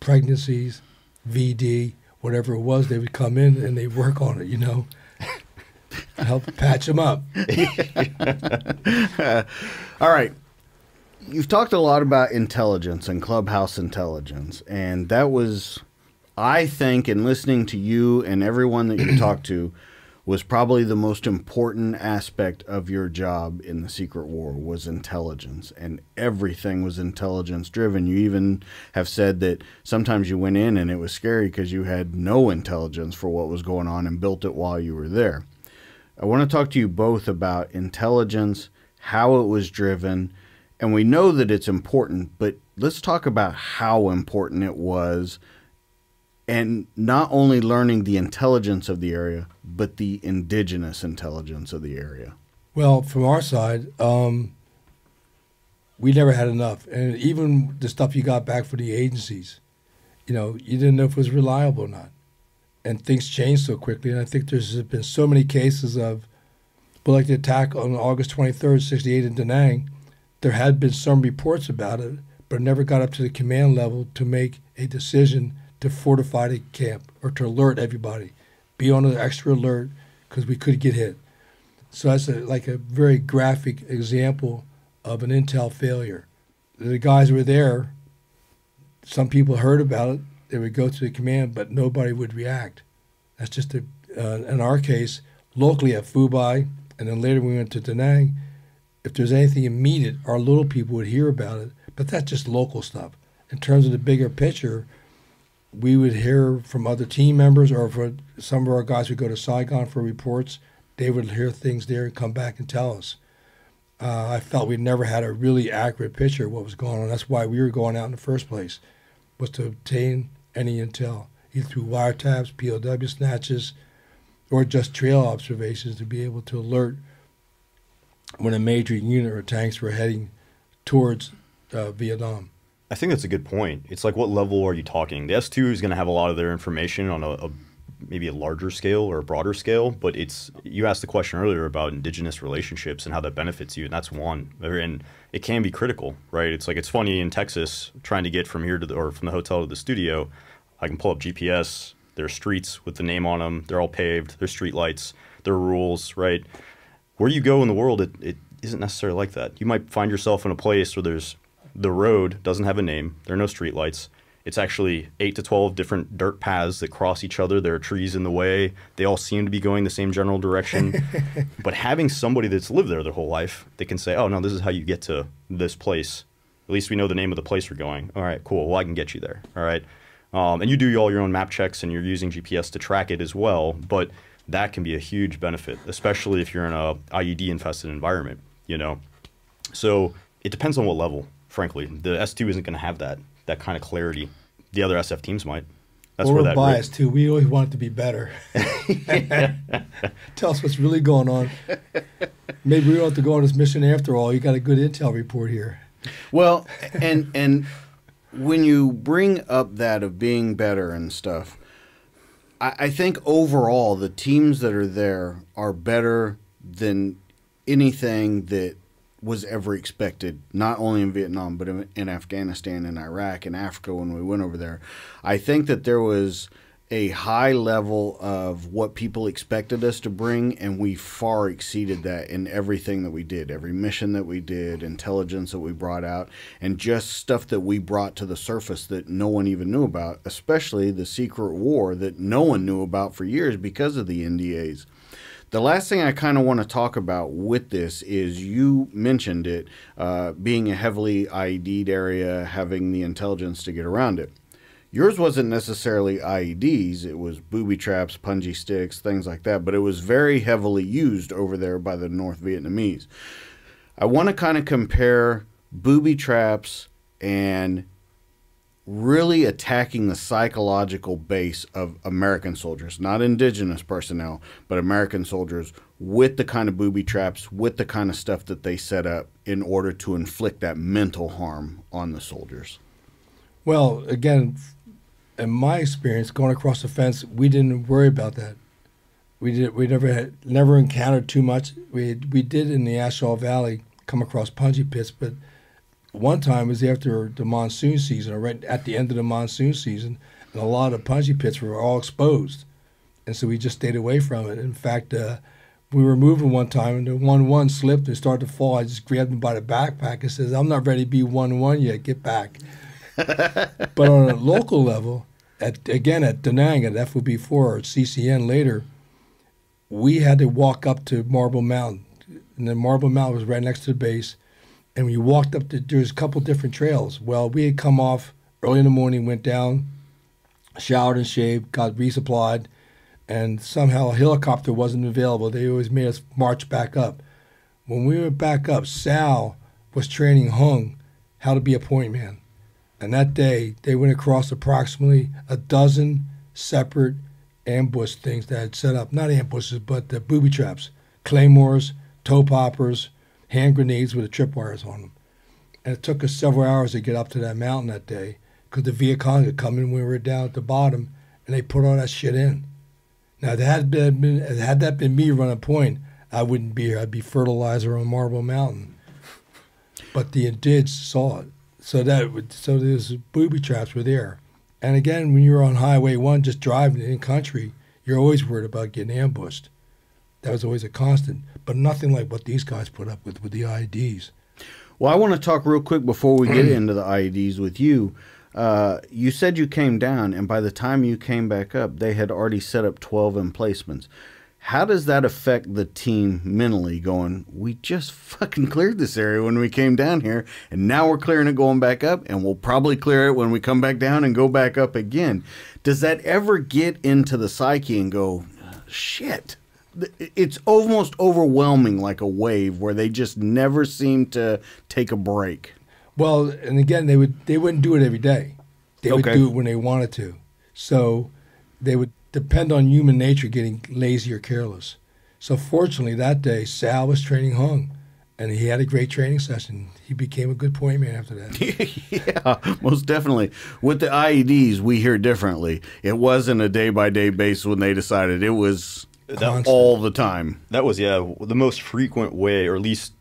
pregnancies, VD, whatever it was. They would come in and they work on it. You know, [LAUGHS] help patch them up. [LAUGHS] All right. You've talked a lot about intelligence and clubhouse intelligence, and that was, I think, in listening to you and everyone that you talked to, was probably the most important aspect of your job in the Secret War was intelligence, and everything was intelligence driven. You even have said that sometimes you went in and it was scary because you had no intelligence for what was going on and built it while you were there. I want to talk to you both about intelligence, how it was driven, and we know that it's important, but let's talk about how important it was and not only learning the intelligence of the area, but the indigenous intelligence of the area. Well, from our side, um, we never had enough, and even the stuff you got back for the agencies, you know, you didn't know if it was reliable or not, and things changed so quickly. And I think there's been so many cases of, but like the attack on August 23rd, 68 in Da Nang, there had been some reports about it, but it never got up to the command level to make a decision to fortify the camp or to alert everybody, be on an extra alert because we could get hit. So that's a, like a very graphic example of an intel failure. The guys were there. Some people heard about it. They would go to the command, but nobody would react. That's just a, uh, in our case, locally at Phu Bai, and then later we went to Da Nang. If there's anything immediate, our little people would hear about it, but that's just local stuff. In terms of the bigger picture, we would hear from other team members or for some of our guys would go to Saigon for reports. They would hear things there and come back and tell us. Uh, I felt we never had a really accurate picture of what was going on. That's why we were going out in the first place, was to obtain any intel, either through wiretaps, POW snatches, or just trail observations to be able to alert when a major unit or tanks were heading towards uh, Vietnam. I think that's a good point. It's like what level are you talking? The S2 is going to have a lot of their information on a, a maybe a larger scale or a broader scale, but it's you asked the question earlier about indigenous relationships and how that benefits you, and that's one. And it can be critical, right? It's like it's funny in Texas trying to get from here to the, or from the hotel to the studio. I can pull up GPS. There are streets with the name on them. They're all paved. There's street lights. There are rules, right? Where you go in the world, it, it isn't necessarily like that. You might find yourself in a place where there's the road doesn't have a name. There are no streetlights. It's actually eight to 12 different dirt paths that cross each other. There are trees in the way. They all seem to be going the same general direction. [LAUGHS] but having somebody that's lived there their whole life, they can say, oh, no, this is how you get to this place. At least we know the name of the place we're going. All right, cool. Well, I can get you there. All right. Um, and you do all your own map checks and you're using GPS to track it as well. But that can be a huge benefit, especially if you're in a IED infested environment, you know. So it depends on what level, frankly. The S2 isn't going to have that that kind of clarity. The other SF teams might. That's well, where we're biased too. We always want it to be better. [LAUGHS] [LAUGHS] Tell us what's really going on. Maybe we don't have to go on this mission after all. You got a good intel report here. Well, and and when you bring up that of being better and stuff, I, I think overall the teams that are there are better than anything that was ever expected, not only in Vietnam, but in, in, Afghanistan and Iraq and Africa when we went over there. I think that there was a high level of what people expected us to bring, and we far exceeded that in everything that we did. Every mission that we did, intelligence that we brought out, and just stuff that we brought to the surface that no one even knew about, especially the secret war that no one knew about for years because of the NDAs. The last thing I kind of want to talk about with this is you mentioned it uh, being a heavily IED'd area, having the intelligence to get around it. Yours wasn't necessarily IEDs, it was booby traps, punji sticks, things like that, but it was very heavily used over there by the North Vietnamese. I want to kind of compare booby traps and really attacking the psychological base of American soldiers, not indigenous personnel, but American soldiers with the kind of booby traps, with the kind of stuff that they set up in order to inflict that mental harm on the soldiers. Well, again, in my experience, going across the fence, we didn't worry about that. We did. We never had never encountered too much. We we did in the A Shau Valley come across punji pits, but one time was after the monsoon season, or right at the end of the monsoon season, and a lot of punji pits were all exposed, and so we just stayed away from it. In fact, uh, we were moving one time, and the one one slipped and started to fall. I just grabbed him by the backpack and says, "I'm not ready to be one one yet. Get back." [LAUGHS] but on a local level, at again at Da Nang at FOB four or CCN later, we had to walk up to Marble Mountain, and then Marble Mountain was right next to the base and we walked up to there's a couple different trails. Well, we had come off early in the morning, went down, showered and shaved, got resupplied, and somehow a helicopter wasn't available. They always made us march back up. When we were back up, Sal was training Hung how to be a point man. And that day, they went across approximately a dozen separate ambush things that had set up, not ambushes, but the booby traps, claymores, toe poppers, hand grenades with the tripwires on them. And it took us several hours to get up to that mountain that day because the Viet Cong had come in when we were down at the bottom and they put all that shit in. Now, had, been, had that been me running point, I wouldn't be here. I'd be fertilizer on Marble Mountain. But the indigs saw it. So that would, so those booby traps were there. And again, when you're on Highway 1 just driving in country, you're always worried about getting ambushed. That was always a constant but nothing like what these guys put up with with the IEDs. Well, I want to talk real quick before we get into the IEDs with you. Uh, you said you came down, and by the time you came back up, they had already set up 12 emplacements. How does that affect the team mentally going, we just fucking cleared this area when we came down here, and now we're clearing it going back up, and we'll probably clear it when we come back down and go back up again? Does that ever get into the psyche and go, shit? It's almost overwhelming like a wave where they just never seem to take a break. Well, and again, they would they wouldn't do it every day. They would do it when they wanted to. So they would depend on human nature getting lazy or careless. So fortunately, that day Sal was training Hung, and he had a great training session. He became a good point man after that. [LAUGHS] yeah, most definitely. With the IEDs, we hear differently. It wasn't a day by day basis when they decided. It was Constant. all the time. That was yeah the most frequent way, or at least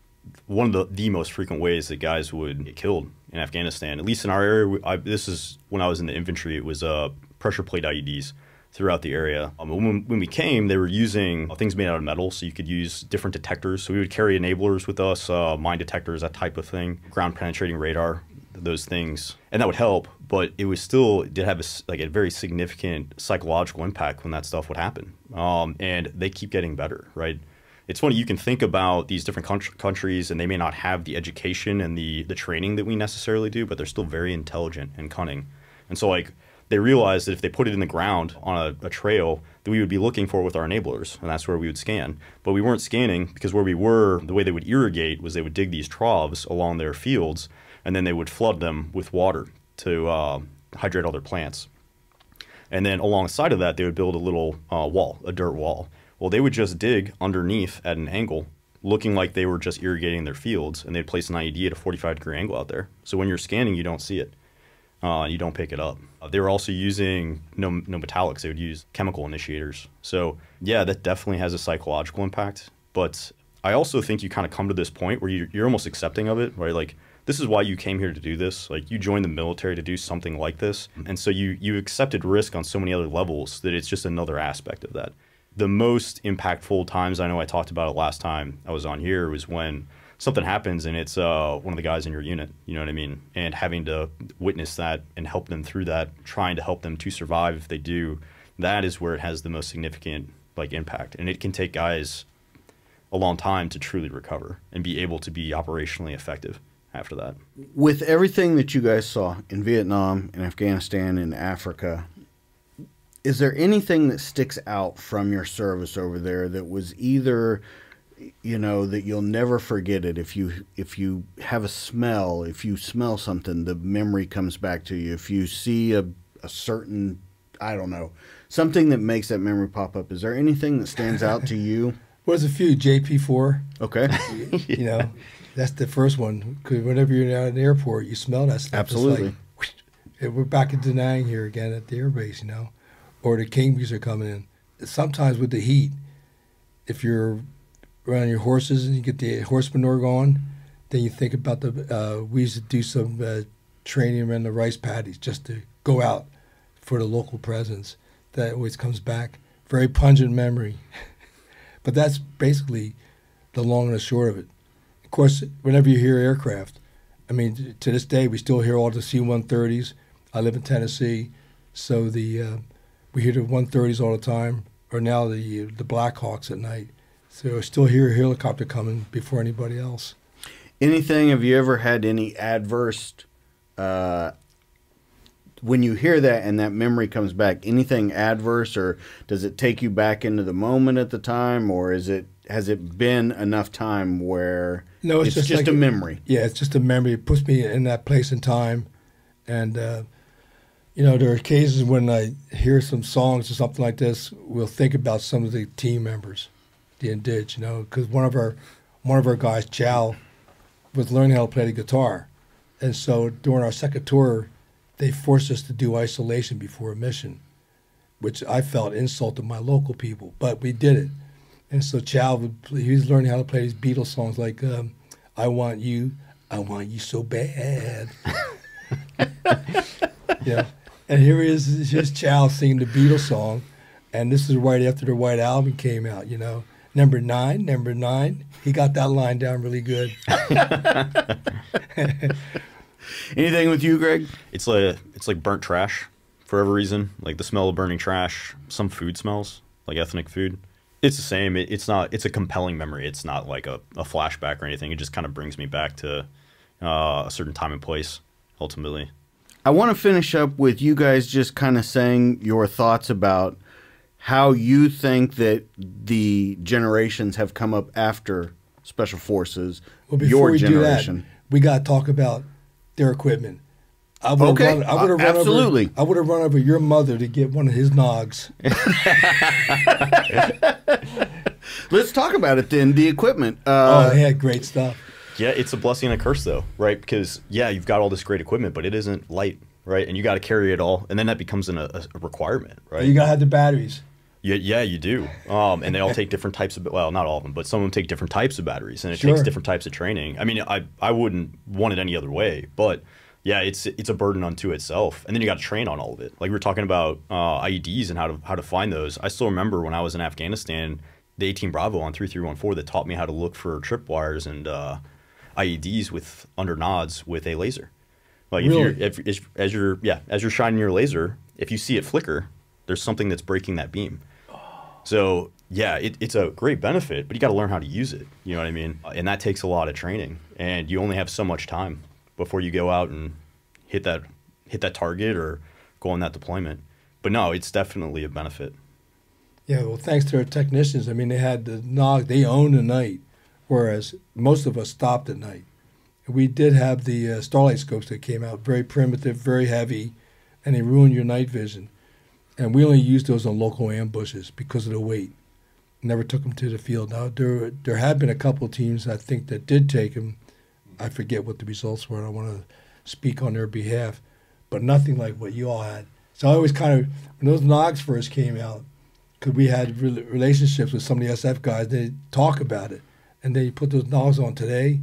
one of the, the most frequent ways that guys would get killed in Afghanistan. At least in our area, I, this is when I was in the infantry. It was uh, pressure plate IEDs throughout the area. Um, when, when we came, they were using things made out of metal, so you could use different detectors. So we would carry enablers with us, uh, mine detectors, that type of thing, ground penetrating radar, those things, and that would help. But it was still it did have a, like a very significant psychological impact when that stuff would happen. Um, and they keep getting better, right? It's funny you can think about these different countr- countries, and they may not have the education and the the training that we necessarily do, but they're still very intelligent and cunning. And so like they realized that if they put it in the ground on a, a trail, that we would be looking for with our enablers, and that's where we would scan. But we weren't scanning because where we were, the way they would irrigate was they would dig these troughs along their fields, and then they would flood them with water to uh, hydrate all their plants. And then alongside of that, they would build a little uh, wall, a dirt wall. Well, they would just dig underneath at an angle, looking like they were just irrigating their fields, and they'd place an IED at a 45 degree angle out there. So when you're scanning, you don't see it. Uh, you don't pick it up. They were also using no, no metallics. They would use chemical initiators. So yeah, that definitely has a psychological impact. But I also think you kind of come to this point where you're, you're almost accepting of it, right? Like this is why you came here to do this. Like you joined the military to do something like this, and so you you accepted risk on so many other levels that it's just another aspect of that. The most impactful times I know I talked about it last time I was on here was when something happens and it's uh, one of the guys in your unit. You know what I mean? And having to witness that and help them through that, trying to help them to survive if they do, that is where it has the most significant like impact. And it can take guys a long time to truly recover and be able to be operationally effective after that. With everything that you guys saw in Vietnam, in Afghanistan, in Africa, is there anything that sticks out from your service over there that was either you know that you'll never forget it? If you if you have a smell if you smell something the memory comes back to you. If you see a, a certain i don't know something that makes that memory pop up is there anything that stands out to you? [LAUGHS] Well, there's a few. JP4. okay. You know, [LAUGHS] that's the first one. Because whenever you're out at the airport, you smell that stuff. Absolutely. like, whoosh. And we're back in Danang here again at the airbase, you know, or the Kingbees are coming in. Sometimes with the heat, if you're around your horses and you get the horse manure going, then you think about the. Uh, we used to do some uh, training around the rice paddies just to go out for the local presence. That always comes back. Very pungent memory. [LAUGHS] but that's basically the long and the short of it. Of course, whenever you hear aircraft, I mean, to this day, we still hear all the C-130s. I live in Tennessee, so the uh, we hear the 130s all the time, or now the the Black Hawks at night. So I still hear a helicopter coming before anybody else. anything have you ever had any adverse uh when you hear that and that memory comes back anything adverse or does it take you back into the moment at the time or is it has it been enough time where No, it's, it's, just, like a memory Yeah, it's just a memory. It puts me in that place and time, and uh, you know, there are cases when I hear some songs or something like this. We'll think about some of the team members, the indig, you know, because one of our one of our guys, Chow, was learning how to play the guitar, and so during our second tour, they forced us to do isolation before a mission, which I felt insulted my local people, but we did it. And so Chow, would, he was learning how to play these Beatles songs like um, "I Want You, I Want You So Bad." [LAUGHS] yeah, and here is he is, here's Chow singing the Beatles song, and this is right after the White Album came out, you know. Number nine, number nine. He got that line down really good. [LAUGHS] Anything with you, Greg? It's like it's like burnt trash for every reason. Like the smell of burning trash. Some food smells like ethnic food. It's the same. It, it's not. It's a compelling memory. It's not like a, a flashback or anything. It just kind of brings me back to uh, a certain time and place. Ultimately, I want to finish up with you guys just kind of saying your thoughts about how you think that the generations have come up after special forces. Well, before your we generation. do that, we got to talk about their equipment. I would Okay, Run, I would have uh, run absolutely. Over, I would have run over your mother to get one of his nogs. [LAUGHS] Let's talk about it then. The equipment. oh, Uh, they had great stuff. yeah, it's a blessing and a curse though, right? Because yeah, you've got all this great equipment, but it isn't light, right? And you got to carry it all, and then that becomes an, a, a requirement, right? You got to have the batteries. Yeah, yeah, you do. Um, and they all take different types of well, not all of them, but some of them take different types of batteries, and it takes different types of training. I mean, I I wouldn't want it any other way, but yeah, it's it's a burden unto itself, and then you got to train on all of it. Like we were talking about uh, IEDs and how to how to find those. I still remember when I was in Afghanistan, the 18 Bravo on 3314 that taught me how to look for tripwires and uh, IEDs with under nods with a laser. Like if Really? you're if, if as you're yeah as you're shining your laser, if you see it flicker, there's something that's breaking that beam. So yeah, it, it's a great benefit, but you got to learn how to use it. You know what I mean? And that takes a lot of training, and you only have so much time before you go out and hit that hit that target or go on that deployment. But no, it's definitely a benefit. Yeah, well, thanks to our technicians. I mean, they had the nog, they owned the night, whereas most of us stopped at night. We did have the uh, starlight scopes that came out, very primitive, very heavy, and they ruined your night vision. And we only used those on local ambushes because of the weight. Never took them to the field. Now there, there have been a couple teams I think that did take them. I forget what the results were. I want to speak on their behalf, but nothing like what you all had. So I always kind of when those nogs first came out, because we had rel relationships with some of the SF guys. They talk about it, and then you put those nogs on today.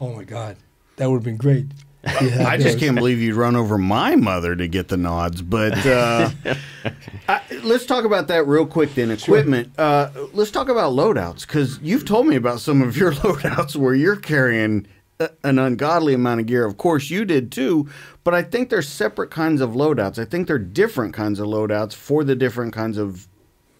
Oh my God, that would have been great. [LAUGHS] had I just can't believe you'd run over my mother to get the nods. But uh, [LAUGHS] I, let's talk about that real quick then. Equipment. Uh, let's talk about loadouts because you've told me about some of your [LAUGHS] loadouts where you're carrying a- an ungodly amount of gear. Of course, you did too. But I think there's separate kinds of loadouts. I think they're different kinds of loadouts for the different kinds of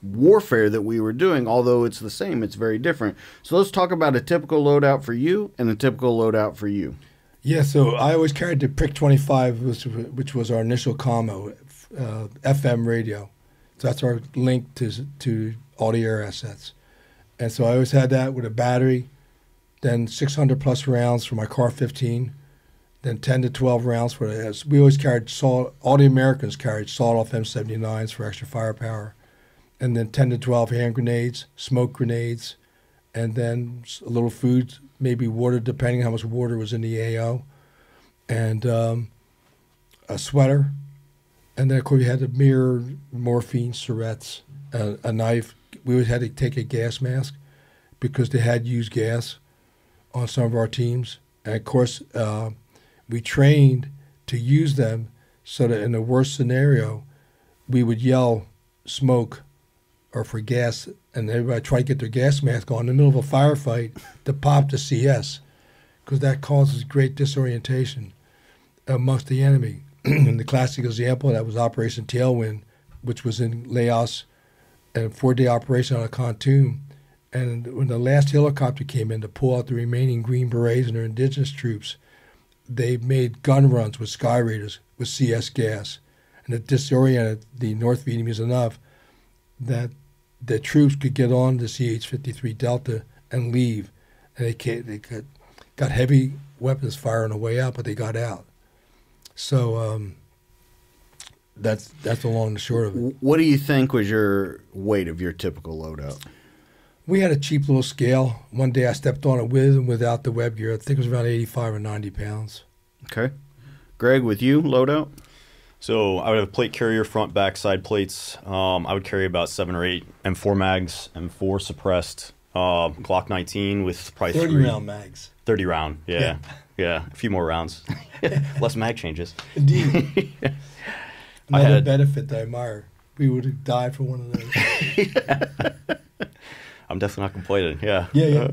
warfare that we were doing. Although it's the same, it's very different. So let's talk about a typical loadout for you and a typical loadout for you. Yeah, so I always carried the Prick 25, which, which was our initial commo, uh, FM radio. So that's our link to to all the air assets. And so I always had that with a battery, then 600 plus rounds for my CAR-15, then 10 to 12 rounds for the. We always carried sawed. All the Americans carried sawed-off M79s for extra firepower, and then 10 to 12 hand grenades, smoke grenades, and then a little food, maybe water, depending how much water was in the AO, and um, a sweater, and then of course we had the mirror, morphine, syrettes, a, a knife. We always had to take a gas mask because they had used gas on some of our teams, and of course uh, we trained to use them so that in the worst scenario, we would yell smoke or for gas, and everybody try to get their gas mask on in the middle of a firefight to pop the CS, because that causes great disorientation amongst the enemy. [CLEARS THROAT] and the classic example that was Operation Tailwind, which was in Laos, a four-day operation on a Khartoum. And when the last helicopter came in to pull out the remaining Green Berets and their indigenous troops, they made gun runs with Skyraiders with CS gas, and it disoriented the North Vietnamese enough that the troops could get on the CH-53 Delta and leave, and they ca they got, got heavy weapons fire on the way out, but they got out. So um, that's that's the long and the short of it. What do you think was your weight of your typical loadout? We had a cheap little scale. One day I stepped on it with and without the web gear. I think it was around 85 or 90 pounds. Okay. Greg, with you, loadout? So I would have plate carrier, front, back, side plates. Um, I would carry about seven or eight M4 mags, M4 suppressed, uh, Glock 19 with probably 30 three, round mags. 30 round. Yeah, yeah, [LAUGHS] a few more rounds, [LAUGHS] less mag changes. Indeed. [LAUGHS] I Another had- benefit that I admire. We would die for one of those. I'm definitely not complaining. Yeah. Yeah, yeah.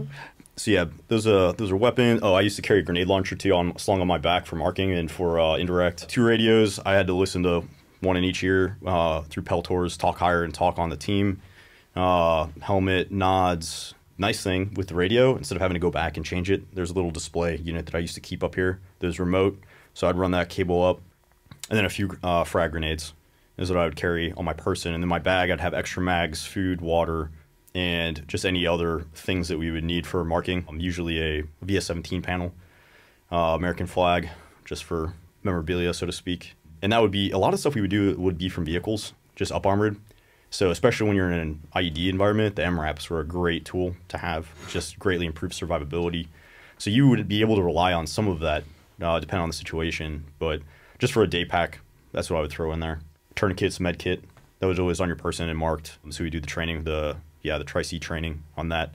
Uh, so yeah, those are those are weapons. Oh, I used to carry a grenade launcher too on slung on my back for marking and for uh, indirect. Two radios. I had to listen to one in each ear uh, through Peltor's talk higher and talk on the team. Uh, helmet nods. Nice thing with the radio, instead of having to go back and change it, there's a little display unit that I used to keep up here. There's remote, so I'd run that cable up, and then a few uh, frag grenades is what I would carry on my person. And then my bag, I'd have extra mags, food, water, and just any other things that we would need for marking. Um, usually a VS17 panel, uh, American flag, just for memorabilia, so to speak. And that would be a lot of stuff we would do would be from vehicles, just up armored. So especially when you're in an IED environment, the MRAPs were a great tool to have, just greatly improved survivability. So you would be able to rely on some of that, uh, depending on the situation. But just for a day pack, that's what I would throw in there. Tourniquets, med kit, that was always on your person and marked. So we do the training, the yeah, the Tri-C training on that.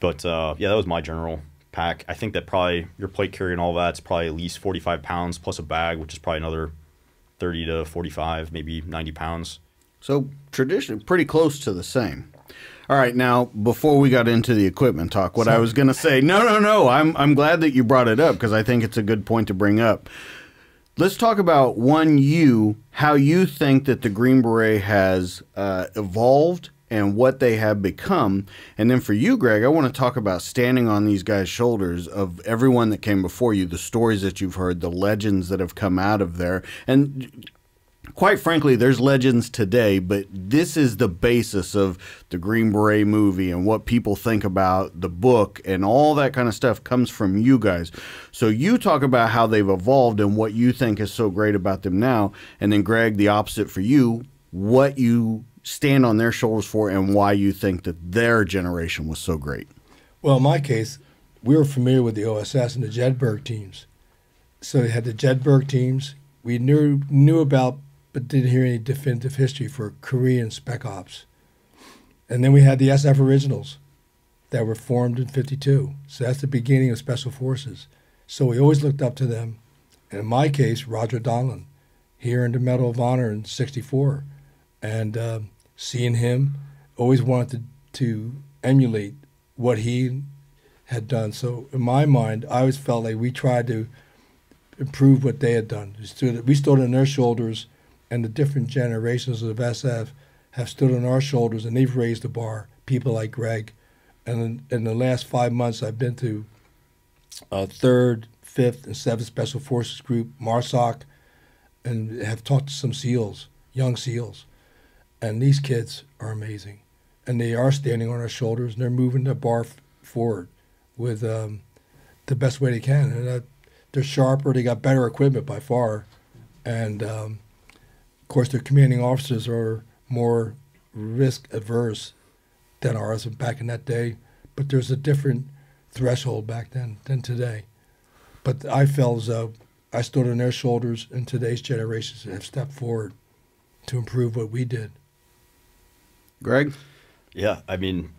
But uh, yeah, that was my general pack. I think that probably your plate carry and all that's probably at least 45 pounds plus a bag, which is probably another 30 to 45, maybe 90 pounds. So tradition, pretty close to the same. All right, now before we got into the equipment talk, what I was going to say, no, no, no, I'm I'm glad that you brought it up because I think it's a good point to bring up. Let's talk about one you, how you think that the Green Beret has uh, evolved and what they have become. And then for you, Greg, I want to talk about standing on these guys' shoulders of everyone that came before you, the stories that you've heard, the legends that have come out of there. And quite frankly, there's legends today, but this is the basis of the Green Beret movie and what people think about the book and all that kind of stuff comes from you guys. So you talk about how they've evolved and what you think is so great about them now. And then, Greg, the opposite for you, what you stand on their shoulders for and why you think that their generation was so great. Well, in my case, we were familiar with the OSS and the Jedburgh teams. So we had the Jedburgh teams. We knew knew about, but didn't hear any definitive history for Korean Spec Ops. And then we had the SF Originals that were formed in 52. So that's the beginning of Special Forces. So we always looked up to them. And in my case, Roger Donlon, here in the Medal of Honor in 64. And um, seeing him, always wanted to, emulate what he had done. So in my mind, I always felt like we tried to improve what they had done. We stood, we stood on their shoulders, and the different generations of SF have stood on our shoulders, and they've raised the bar. People like Greg, and in, in the last five months, I've been to a third, fifth, and seventh Special Forces group, MARSOC, and have talked to some SEALs, young SEAls and these kids are amazing. And they are standing on our shoulders and they're moving the bar f- forward with um, the best way they can. And they're sharper, they got better equipment by far. And um, of course, their commanding officers are more risk averse than ours back in that day. But there's a different threshold back then than today. But I felt as though I stood on their shoulders, and today's generations have stepped forward to improve what we did. Greg? Yeah, I mean,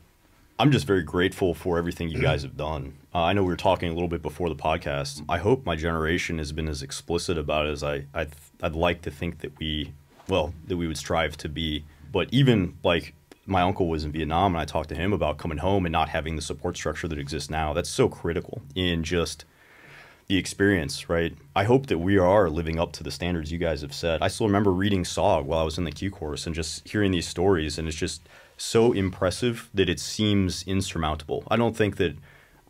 I'm just very grateful for everything you guys have done. Uh, I know we were talking a little bit before the podcast. I hope my generation has been as explicit about it as I I'd, I'd like to think that we well that we would strive to be. But even like my uncle was in Vietnam, and I talked to him about coming home and not having the support structure that exists now. That's so critical in just the experience, right? I hope that we are living up to the standards you guys have set. I still remember reading SOG while I was in the Q course and just hearing these stories, and it's just so impressive that it seems insurmountable. I don't think that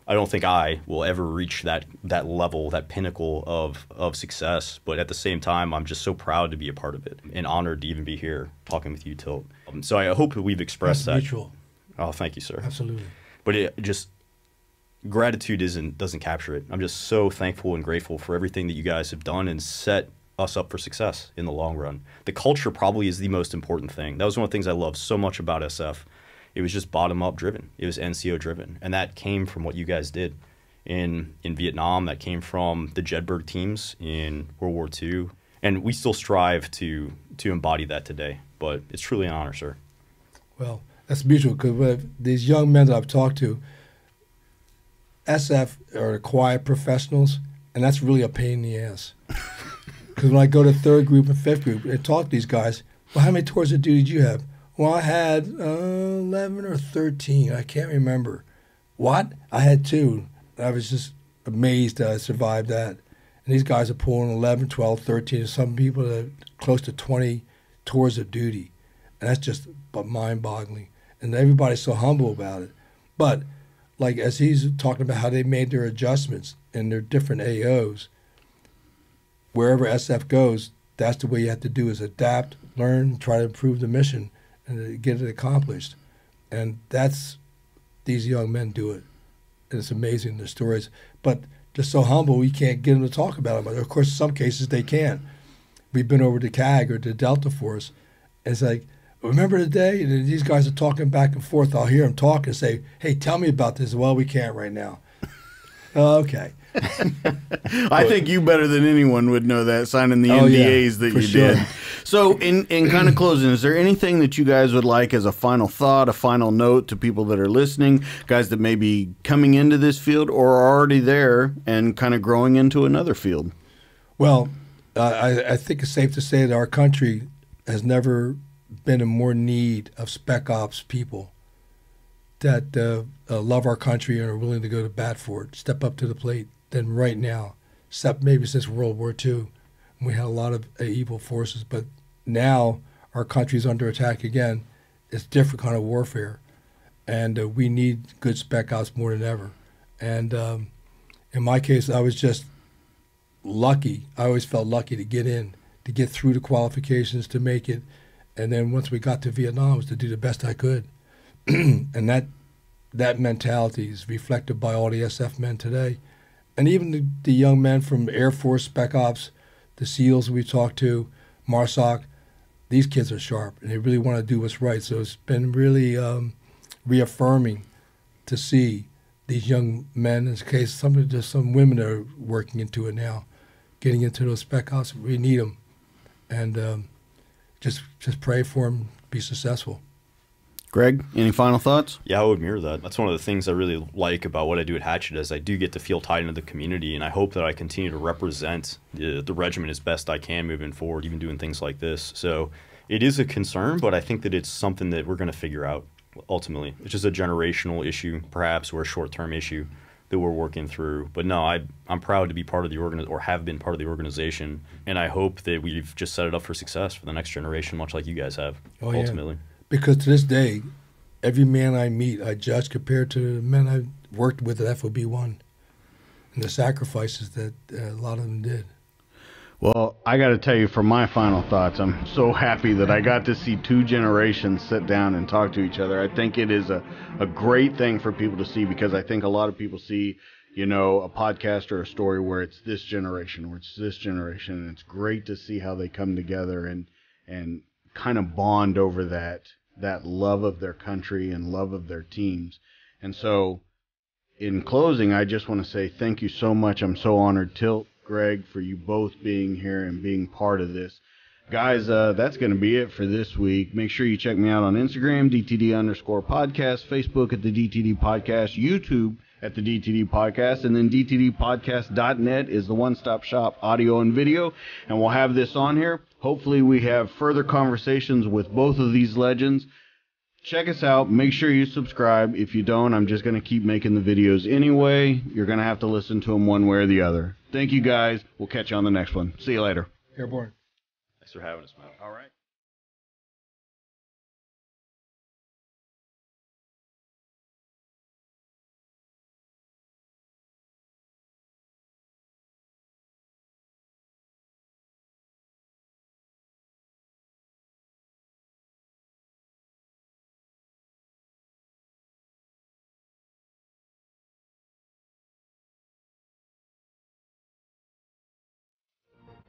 I don't think I will ever reach that that level, that pinnacle of of success. But at the same time, I'm just so proud to be a part of it and honored to even be here talking with you, Tilt. Um, so I hope that we've expressed That's that. mutual. Oh, thank you, sir. Absolutely. But it just gratitude isn't doesn't capture it. I'm just so thankful and grateful for everything that you guys have done and set us up for success in the long run. The culture probably is the most important thing. That was one of the things I love so much about SF. It was just bottom up driven. It was NCO driven, and that came from what you guys did in in Vietnam. That came from the Jedburgh teams in World War II, and we still strive to to embody that today. But it's truly an honor, sir. Well, that's mutual because these young men that I've talked to, SF are quiet professionals, and that's really a pain in the ass. [LAUGHS] Because when I go to third group and fifth group and talk to these guys, well, how many tours of duty did you have? Well, I had uh, 11 or 13. I can't remember. What? I had two. I was just amazed that I survived that. And these guys are pulling 11, 12, 13, some people are close to 20 tours of duty. And that's just mind boggling. And everybody's so humble about it. But, like, as he's talking about how they made their adjustments in their different AOs, wherever SF goes, that's the way you have to do is adapt, learn, try to improve the mission, and get it accomplished. And that's these young men do it. And it's amazing the stories. But they're so humble, we can't get them to talk about them. Of course, in some cases they can. We've been over to CAG or to Delta Force. And it's like, remember the day? And these guys are talking back and forth. I'll hear them talk and say, hey, tell me about this. Well, we can't right now. [LAUGHS] okay. I think you better than anyone would know that signing the Oh, yeah, NDAs that you sure. did. So, in in kind of closing, is there anything that you guys would like as a final thought, a final note to people that are listening, guys that may be coming into this field or are already there and kind of growing into another field? Well, uh, I, I think it's safe to say that our country has never been in more need of spec ops people that uh, uh, love our country and are willing to go to bat for it, step up to the plate than right now, except maybe since World War II. We had a lot of uh, evil forces, but now our country is under attack again. It's different kind of warfare, and uh, we need good spec ops more than ever. And um, in my case, I was just lucky. I always felt lucky to get in, to get through the qualifications, to make it, and then once we got to Vietnam, was to do the best I could, [CLEARS THROAT] and that that mentality is reflected by all the SF men today, and even the, the young men from Air Force Spec Ops, the SEALs we talked to, MARSOC. These kids are sharp, and they really want to do what's right. So it's been really um, reaffirming to see these young men. In this case, some just some women are working into it now, getting into those spec ops. We need them, and um, just just pray for them be successful. Greg, any final thoughts? Yeah, I would mirror that. That's one of the things I really like about what I do at Hatchet is I do get to feel tied into the community, and I hope that I continue to represent the, the regiment as best I can moving forward, even doing things like this. So it is a concern, but I think that it's something that we're going to figure out ultimately. It's just a generational issue, perhaps, or a short-term issue that we're working through. But no, I I'm proud to be part of the organ or have been part of the organization, and I hope that we've just set it up for success for the next generation, much like you guys have. Oh, yeah. ultimately. Because to this day, every man I meet, I judge compared to the men I worked with at FOB one, and the sacrifices that uh, a lot of them did. Well, I got to tell you, for my final thoughts, I'm so happy that I got to see two generations sit down and talk to each other. I think it is a, a great thing for people to see because I think a lot of people see, you know, a podcast or a story where it's this generation or it's this generation, and it's great to see how they come together and and kind of bond over that that love of their country and love of their teams. And so, in closing, I just want to say thank you so much. I'm so honored, Tilt, Greg, for you both being here and being part of this. Guys, uh, that's going to be it for this week. Make sure you check me out on Instagram, DTD underscore podcast, Facebook at the DTD podcast, YouTube at the DTD podcast, and then DTDpodcast.net is the one stop shop, audio and video. And we'll have this on here. Hopefully, we have further conversations with both of these legends. Check us out. Make sure you subscribe. If you don't, I'm just going to keep making the videos anyway. You're going to have to listen to them one way or the other. Thank you guys. We'll catch you on the next one. See you later. Airborne. Thanks for having us, man. All right.